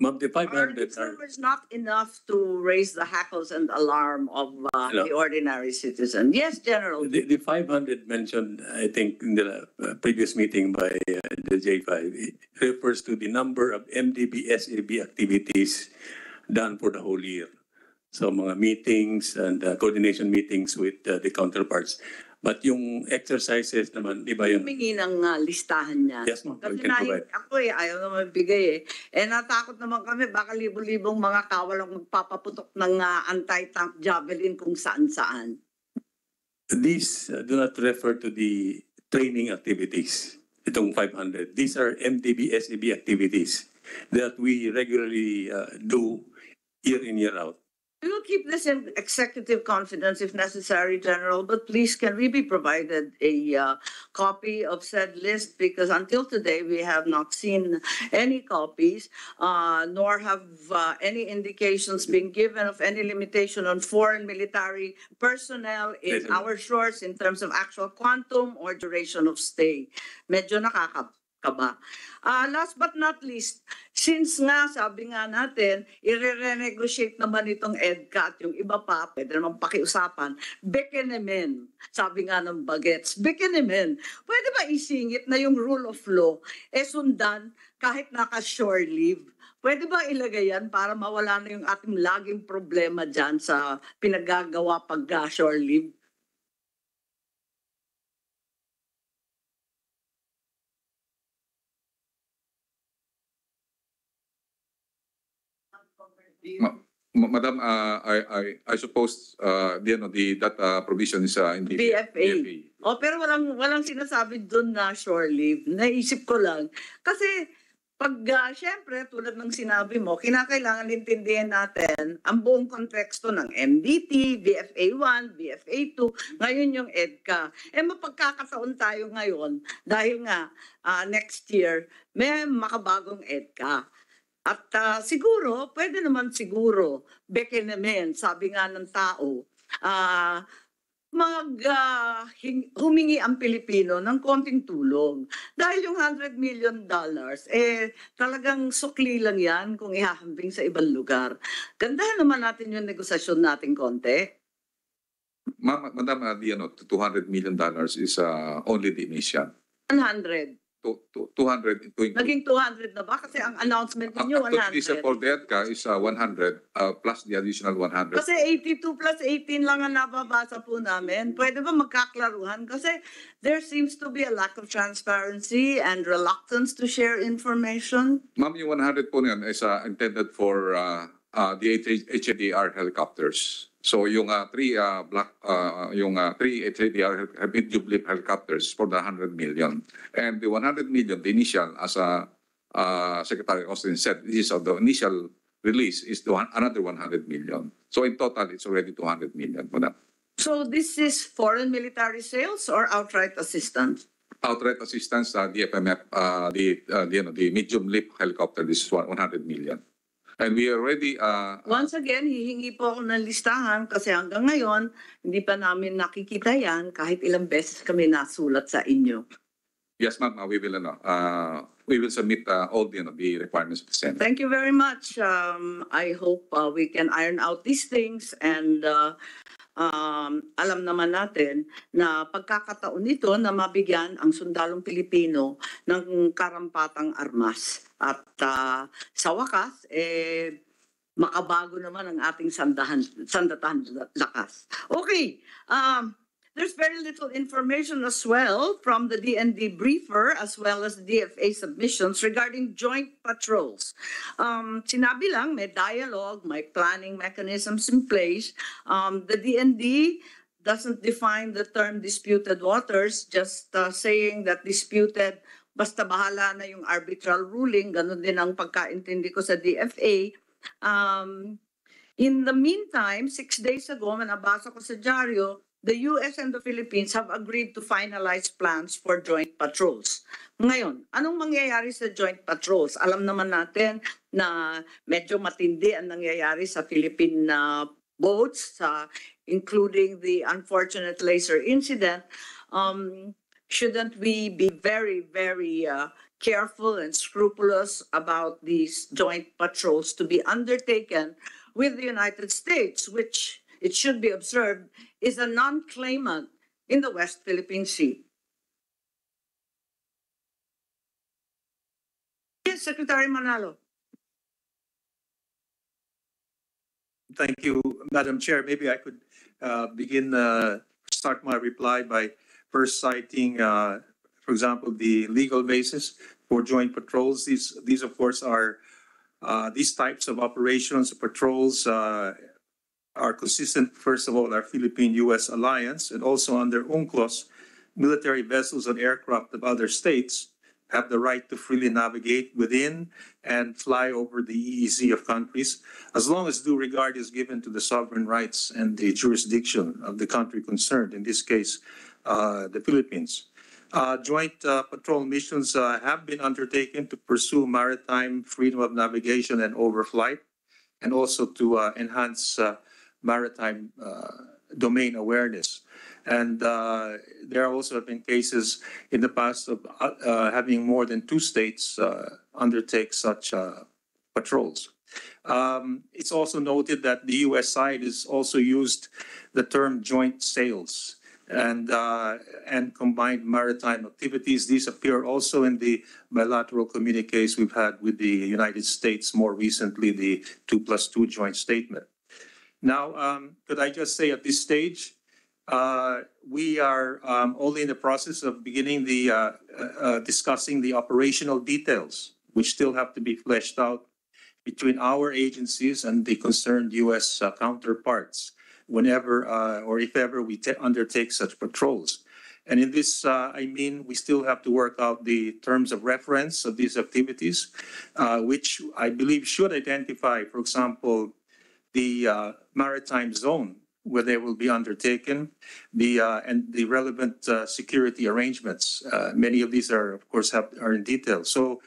Ma'am, the are 500 these are, numbers not enough to raise the hackles and alarm of uh, Hello. the ordinary citizen? Yes, General. the, the 500 mentioned, I think, in the uh, previous meeting by uh, the J5 it refers to the number of MDB SAB activities done for the whole year. So mga meetings and uh, coordination meetings with uh, the counterparts. But yung exercises naman, di ba yun? Humingi ng uh, listahan niya. Yes, ma'am. We Kasi can nahi, provide. ako eh, ayaw naman bigay eh. Eh natakot naman kami, baka libo-libong mga kawalang magpapaputok ng uh, anti-tank javelin kung saan-saan. These uh, do not refer to the training activities, itong 500. These are MDB SAB activities that we regularly uh, do year in, year out. We will keep this in executive confidence if necessary, General, but please can we be provided a uh, copy of said list? Because until today, we have not seen any copies, uh, nor have uh, any indications been given of any limitation on foreign military personnel in our shores in terms of actual quantum or duration of stay. Medyo nakakaba. Ah, last but not least, since nga sabi nga natin, i-renegotiate naman itong EDCA at yung iba pa, pwede naman pakiusapan, Bekenemen, sabi nga ng bagets, Bekenemen, pwede ba isingit na yung rule of law, eh sundan kahit naka-shore leave? Pwede ba ilagay yan para mawala na yung ating laging problema dyan sa pinagagawa pag uh, shore leave? Ma- Ma- Madam, uh, I, I, I suppose, uh, the, ano, the, that uh, provision is uh, in the BFA. Oh, pero walang walang sinasabi doon na shore leave. Naisip ko lang. Kasi pag uh, syempre tulad ng sinabi mo, kinakailangan intindihin natin ang buong konteksto ng MDT, BFA 1, BFA 2, ngayon yung EDCA. Eh mapagkakataon tayo ngayon dahil nga ah, next year may makabagong EDCA. At ah, siguro, pwede naman siguro, beke naman, sabi nga ng tao, ah mag hing- humingi ang Pilipino ng konting tulong. Dahil yung 100 million dollars, eh talagang sukli lang yan kung ihahambing sa ibang lugar. Gandahan naman natin yung negosasyon natin konti. Ma'am, Madam, uh, the, ano, 200 million dollars is uh, only the initial. 100. To, to, 200 to include Naging 200 na ba? Kasi ang announcement ninyo, this 100. for the EDCA is uh, 100 uh, plus the additional 100. Kasi 82 plus 18 lang ang nababasa po namin. Pwede ba magkaklaruhan? Kasi there seems to be a lack of transparency and reluctance to share information. Ma'am, yung 100 po niyan is uh, intended for uh, uh, the HADR helicopters. So yung uh, three uh, black uh, yung uh, three HADR lift helicopters for the 100 million. And the 100 million, the initial, as uh, uh, Secretary Austin said, this is of the initial release is the one, another 100 million. So in total, it's already 200 million for that. So this is foreign military sales or outright assistance? Outright assistance, uh, the FMF, uh, the, uh, the, you know, the medium lift helicopter, this is one- 100 million. And we already, uh, Once again, hihingi po ako ng listahan kasi hanggang ngayon, hindi pa namin nakikita yan kahit ilang beses kami nasulat sa inyo. Yes, ma'am. Uh, we will, ano, uh, we will submit uh, all the, ano, the requirements of the Senate. Thank you very much. Um, I hope uh, we can iron out these things and uh, um, alam naman natin na pagkakataon nito na mabigyan ang sundalong Pilipino ng karampatang armas. At uh, sa wakas, eh, makabago naman ang ating sandahan, sandatahan lakas. Okay, um, there's very little information as well from the DND briefer as well as DFA submissions regarding joint patrols. Um, sinabi lang, may dialogue, may planning mechanisms in place. Um, the DND doesn't define the term disputed waters, just uh, saying that disputed, basta bahala na yung arbitral ruling, ganun din ang pagkaintindi ko sa DFA. Um, in the meantime, six days ago, nabasa ko sa dyaryo, the US and the Philippines have agreed to finalize plans for joint patrols. Ngayon, anong mangyayari sa joint patrols? Alam naman natin na medyo matindi ang nangyayari sa Philippine uh, boats, uh, including the unfortunate laser incident. Um, shouldn't we be very, very uh, careful and scrupulous about these joint patrols to be undertaken with the United States, which it should be observed is a non-claimant in the West Philippine Sea? Yes, Secretary Manalo. Thank you, Madam Chair. Maybe I could uh, begin, uh, start my reply by first citing, uh, for example, the legal basis for joint patrols. These, these of course, are uh, these types of operations, patrols, uh, are consistent, first of all, our Philippine-U.S. alliance, and also under UNCLOS, military vessels and aircraft of other states have the right to freely navigate within and fly over the EEZ of countries, as long as due regard is given to the sovereign rights and the jurisdiction of the country concerned, in this case, uh, the Philippines. Uh, joint uh, patrol missions uh, have been undertaken to pursue maritime freedom of navigation and overflight, and also to uh, enhance uh, maritime uh, domain awareness. And uh, there also have been cases in the past of uh, uh, having more than two states uh, undertake such uh, patrols. Um, it's also noted that the U.S. side has also used the term joint sails and and combined maritime activities. These appear also in the bilateral communiques we've had with the United States more recently, the two plus two joint statement. Now, um, could I just say at this stage, uh, we are um, only in the process of beginning the uh, uh, uh, discussing the operational details, which still have to be fleshed out between our agencies and the concerned U.S. Uh, counterparts whenever uh, or if ever we undertake such patrols. And in this, I mean, we still have to work out the terms of reference of these activities, which I believe should identify, for example, the uh, maritime zone where they will be undertaken, the uh, and the relevant uh, security arrangements. Uh, many of these are, of course, have, are in detail. So,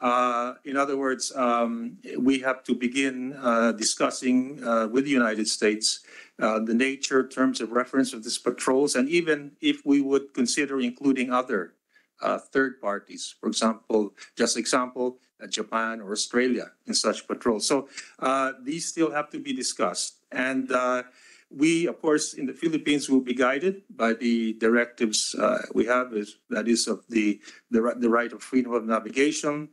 uh, in other words, um, we have to begin uh, discussing with the United States the nature, terms of reference of these patrols, and even if we would consider including other third parties. For example, just example, uh, Japan or Australia in such patrols. So uh, these still have to be discussed. And uh, we, of course, in the Philippines will be guided by the directives uh, we have, is, that is of the, the, the right of freedom of navigation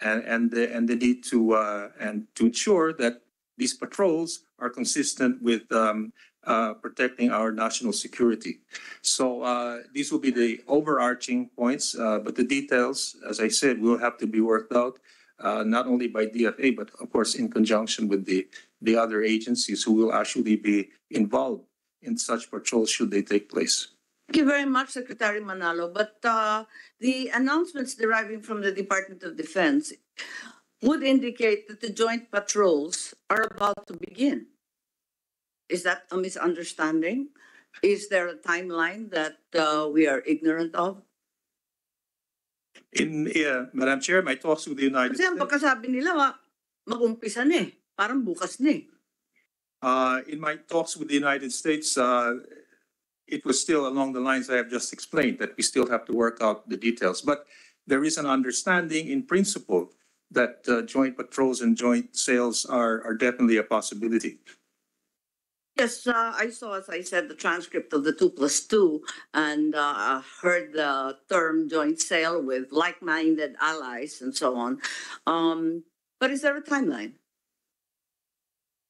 and, and, the, and the need to, uh, and to ensure that these patrols are consistent with um, uh, protecting our national security. So uh, these will be the overarching points, uh, but the details, as I said, will have to be worked out, uh, not only by DFA, but of course in conjunction with the, the other agencies who will actually be involved in such patrols should they take place. Thank you very much, Secretary Manalo. But uh, the announcements deriving from the Department of Defense would indicate that the joint patrols are about to begin. Is that a misunderstanding? Is there a timeline that uh, we are ignorant of? In, uh, Madam Chair, my talks with the United Kasi ang States, pagkasabi nila, ma- mag-umpisa na eh. Parang bukas na eh. uh, in my talks with the United States, uh, it was still along the lines I have just explained, that we still have to work out the details. But there is an understanding in principle that uh, joint patrols and joint sails are, are definitely a possibility. Yes, uh, I saw, as I said, the transcript of the two plus two and uh, heard the term joint sail with like-minded allies and so on. Um, but is there a timeline?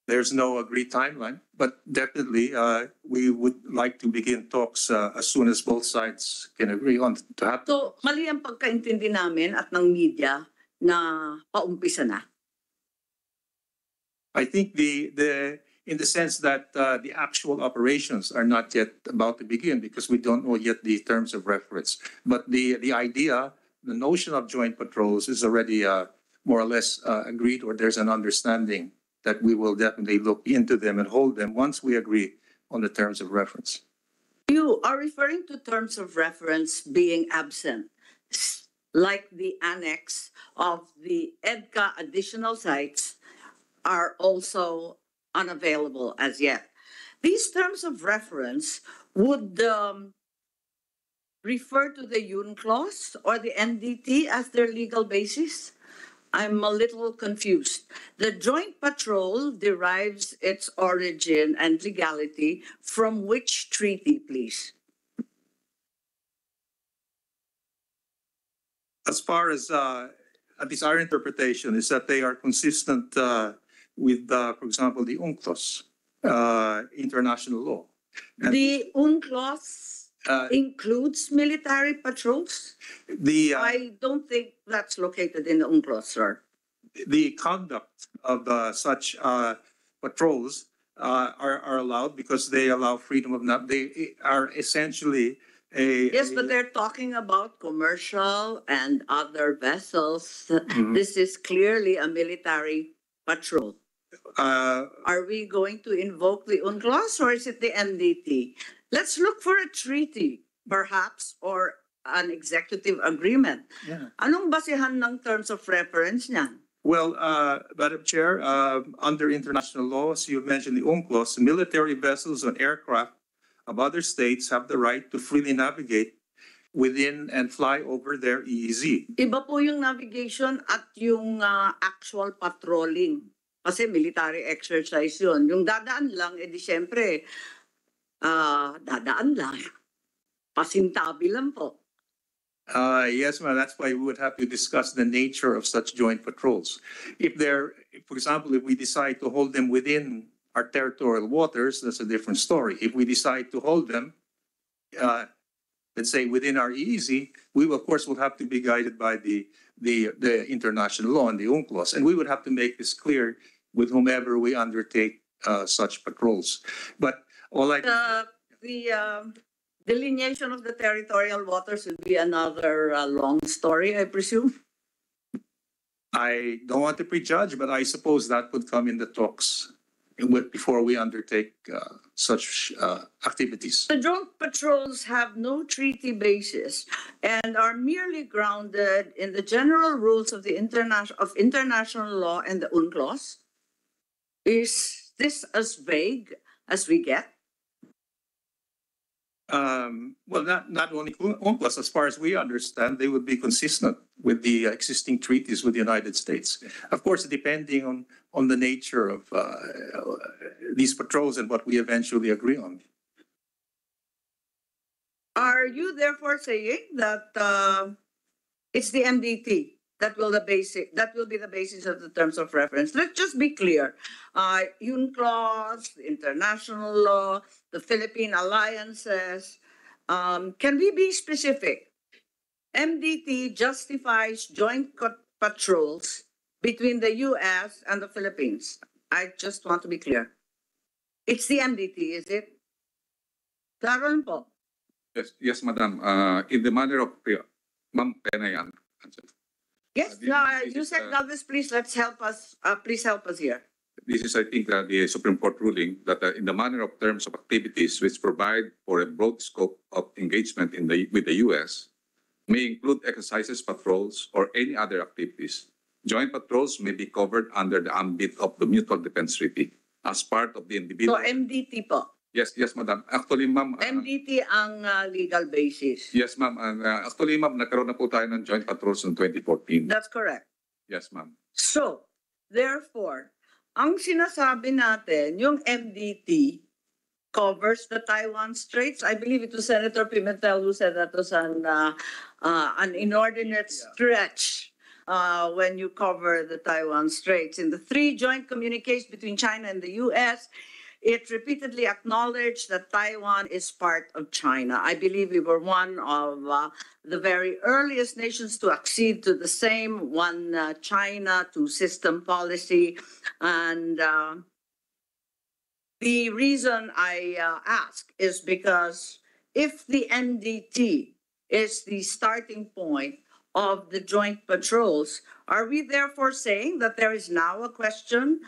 There's no agreed timeline, but definitely uh, we would like to begin talks uh, as soon as both sides can agree on to happen. So, mali ang pagkaintindi namin at ng media na paumpisa na. I think the the in the sense that uh, the actual operations are not yet about to begin because we don't know yet the terms of reference. But the the idea, the notion of joint patrols is already uh, more or less uh, agreed, or there's an understanding that we will definitely look into them and hold them once we agree on the terms of reference. You are referring to terms of reference being absent, like the annex of the EDCA additional sites are also unavailable as yet. These terms of reference would um, refer to the UNCLOS or the MDT as their legal basis? I'm a little confused. The joint patrol derives its origin and legality from which treaty, please? As far as, uh, at least our interpretation is that they are consistent, uh, with, uh, for example, the UNCLOS, uh, international law. And, The UNCLOS uh, includes military patrols? the, uh, I don't think that's located in the UNCLOS, sir. the conduct of uh, such uh, patrols uh, are, are allowed because they allow freedom of not, they are essentially a. Yes, a- but they're talking about commercial and other vessels. Mhm. This is clearly a military patrol. Uh, Are we going to invoke the UNCLOS or is it the MDT? Let's look for a treaty, perhaps, or an executive agreement. yeah. Anong basihan ng terms of reference niyan? Well, uh, Madam Chair, uh, under international laws, you mentioned the UNCLOS, military vessels and aircraft of other states have the right to freely navigate within and fly over their EEZ. Iba po yung navigation at yung ah, actual patrolling. Kasi military exercise yun. Yung dadaan lang, edi syempre, ah, dadaan lang. Pasintabi lang po. Uh, yes, ma'am, that's why we would have to discuss the nature of such joint patrols. If they're, for example, if we decide to hold them within our territorial waters, that's a different story. If we decide to hold them, uh, let's say within our EEZ, we of course will have to be guided by the, the, the international law and the UNCLOS. And we would have to make this clear with whomever we undertake, uh, such patrols. But all I. The, the um, delineation of the territorial waters will be another uh, long story, I presume. I don't want to prejudge, but I suppose that would come in the talks before we undertake uh, such uh, activities. The joint patrols have no treaty basis and are merely grounded in the general rules of the international of international law and the UNCLOS. Is this as vague as we get? Um, Well, not, not only Un- UNCLOS, as far as we understand, they would be consistent with the existing treaties with the United States. Of course, depending on, on the nature of uh, these patrols and what we eventually agree on. Are you therefore saying that uh, it's the MDT that will the basic that will be the basis of the terms of reference? Let's just be clear. Uh, UNCLOS, international law, the Philippine alliances. Um, can we be specific? MDT justifies joint patrols between the U.S. and the Philippines. I just want to be clear. It's the MDT, is it? Klaro po. Yes, yes, madam. Uh, in the matter of, ma'am, kaya na yan. Yes, no, you said Galvez, please, let's help us, uh, please help us here. This is, I think, uh, the Supreme Court ruling that uh, in the manner of terms of activities which provide for a broad scope of engagement in the, with the U.S. may include exercises, patrols, or any other activities. Joint patrols may be covered under the ambit of the Mutual Defense Treaty as part of the So individual. MDT po. Yes, yes, madam. Actually, ma'am. uh, MDT ang uh, legal basis. Yes, ma'am. Uh, actually, ma'am, nagkaroon na po tayo ng joint patrols in 2014. That's correct. Yes, ma'am. So, therefore, ang sinasabi natin, yung MDT covers the Taiwan Straits. I believe it was Senator Pimentel who said that was an, uh, uh, an inordinate stretch uh, when you cover the Taiwan Straits. In the three joint communiques between China and the U.S., it repeatedly acknowledged that Taiwan is part of China. I believe we were one of uh, the very earliest nations to accede to the same one uh, China, two system policy. And uh, the reason I uh, ask is because if the MDT is the starting point of the joint patrols, are we therefore saying that there is now a question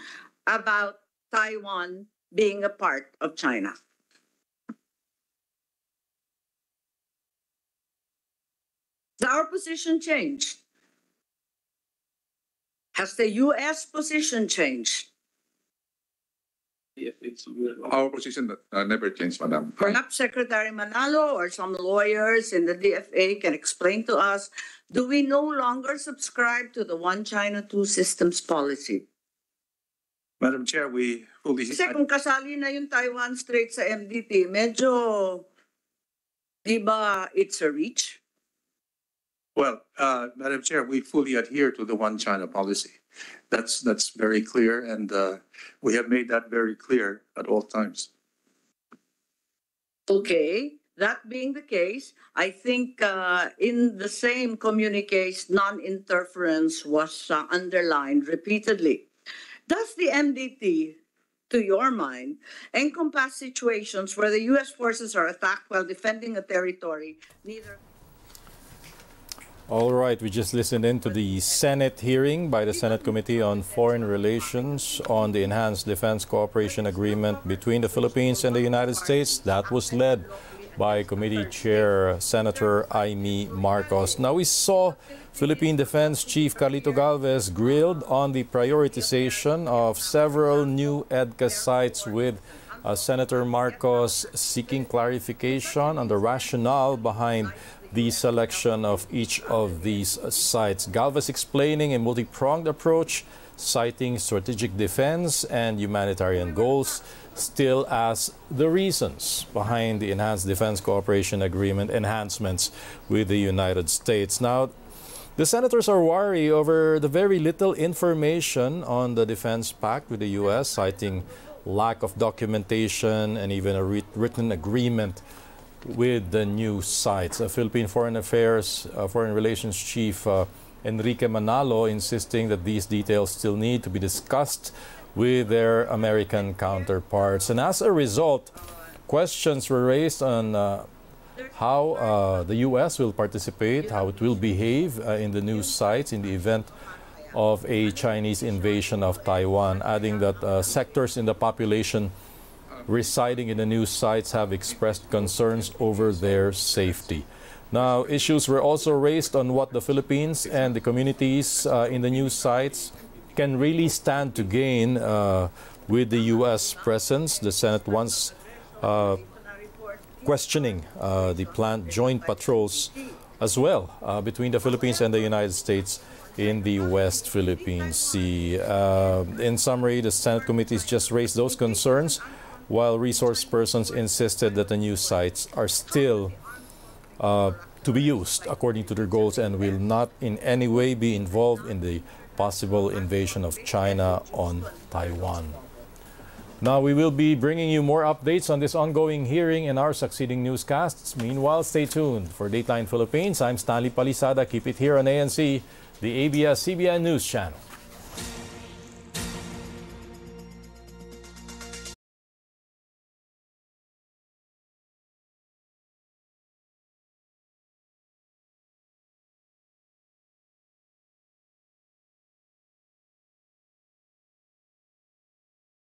about Taiwan being a part of China. Our position changed? Has the U.S. position changed? Our position uh, never changed, Madam. Perhaps Secretary Manalo or some lawyers in the DFA can explain to us, do we no longer subscribe to the One China, Two Systems policy? Madam Chair, we fully. Kasi kung kasali na yung Taiwan Strait sa MDT, medyo, di ba, it's a reach? Well, uh, Madam Chair, we fully adhere to the one China policy. That's, that's very clear, and uh, we have made that very clear at all times. Okay, that being the case, I think uh, in the same communiques, non-interference was uh, underlined repeatedly. Does the MDT, to your mind, encompass situations where the U.S. forces are attacked while defending a territory neither? All right, we just listened in to the Senate hearing by the Senate Committee on Foreign Relations on the Enhanced Defense Cooperation Agreement between the Philippines and the United States. That was led by Committee Chair Senator Imee Marcos. Now we saw Philippine Defense Chief Carlito Galvez grilled on the prioritization of several new EDCA sites with uh, Senator Marcos seeking clarification on the rationale behind the selection of each of these sites. Galvez explaining a multi-pronged approach, citing strategic defense and humanitarian goals, still as the reasons behind the Enhanced Defense Cooperation Agreement enhancements with the United States. Now, the senators are worried over the very little information on the defense pact with the U.S., citing lack of documentation and even a written agreement with the new sites. Uh, Philippine Foreign Affairs, uh, Foreign Relations Chief uh, Enrique Manalo insisting that these details still need to be discussed with their American counterparts. And as a result, questions were raised on uh, how uh, the U.S. will participate, how it will behave uh, in the new sites in the event of a Chinese invasion of Taiwan, adding that sectors in the population residing in the new sites have expressed concerns over their safety. Now, issues were also raised on what the Philippines and the communities uh, in the new sites can really stand to gain uh, with the U.S. presence. The Senate wants uh, questioning uh, the planned joint patrols as well uh, between the Philippines and the United States in the West Philippine Sea. Uh, in summary, the Senate committees just raised those concerns while resource persons insisted that the new sites are still uh, to be used according to their goals and will not in any way be involved in the possible invasion of China on Taiwan. Now, we will be bringing you more updates on this ongoing hearing in our succeeding newscasts. Meanwhile, stay tuned. For Dateline Philippines, I'm Stanley Palisada. Keep it here on ANC, the ABS-CBN News Channel.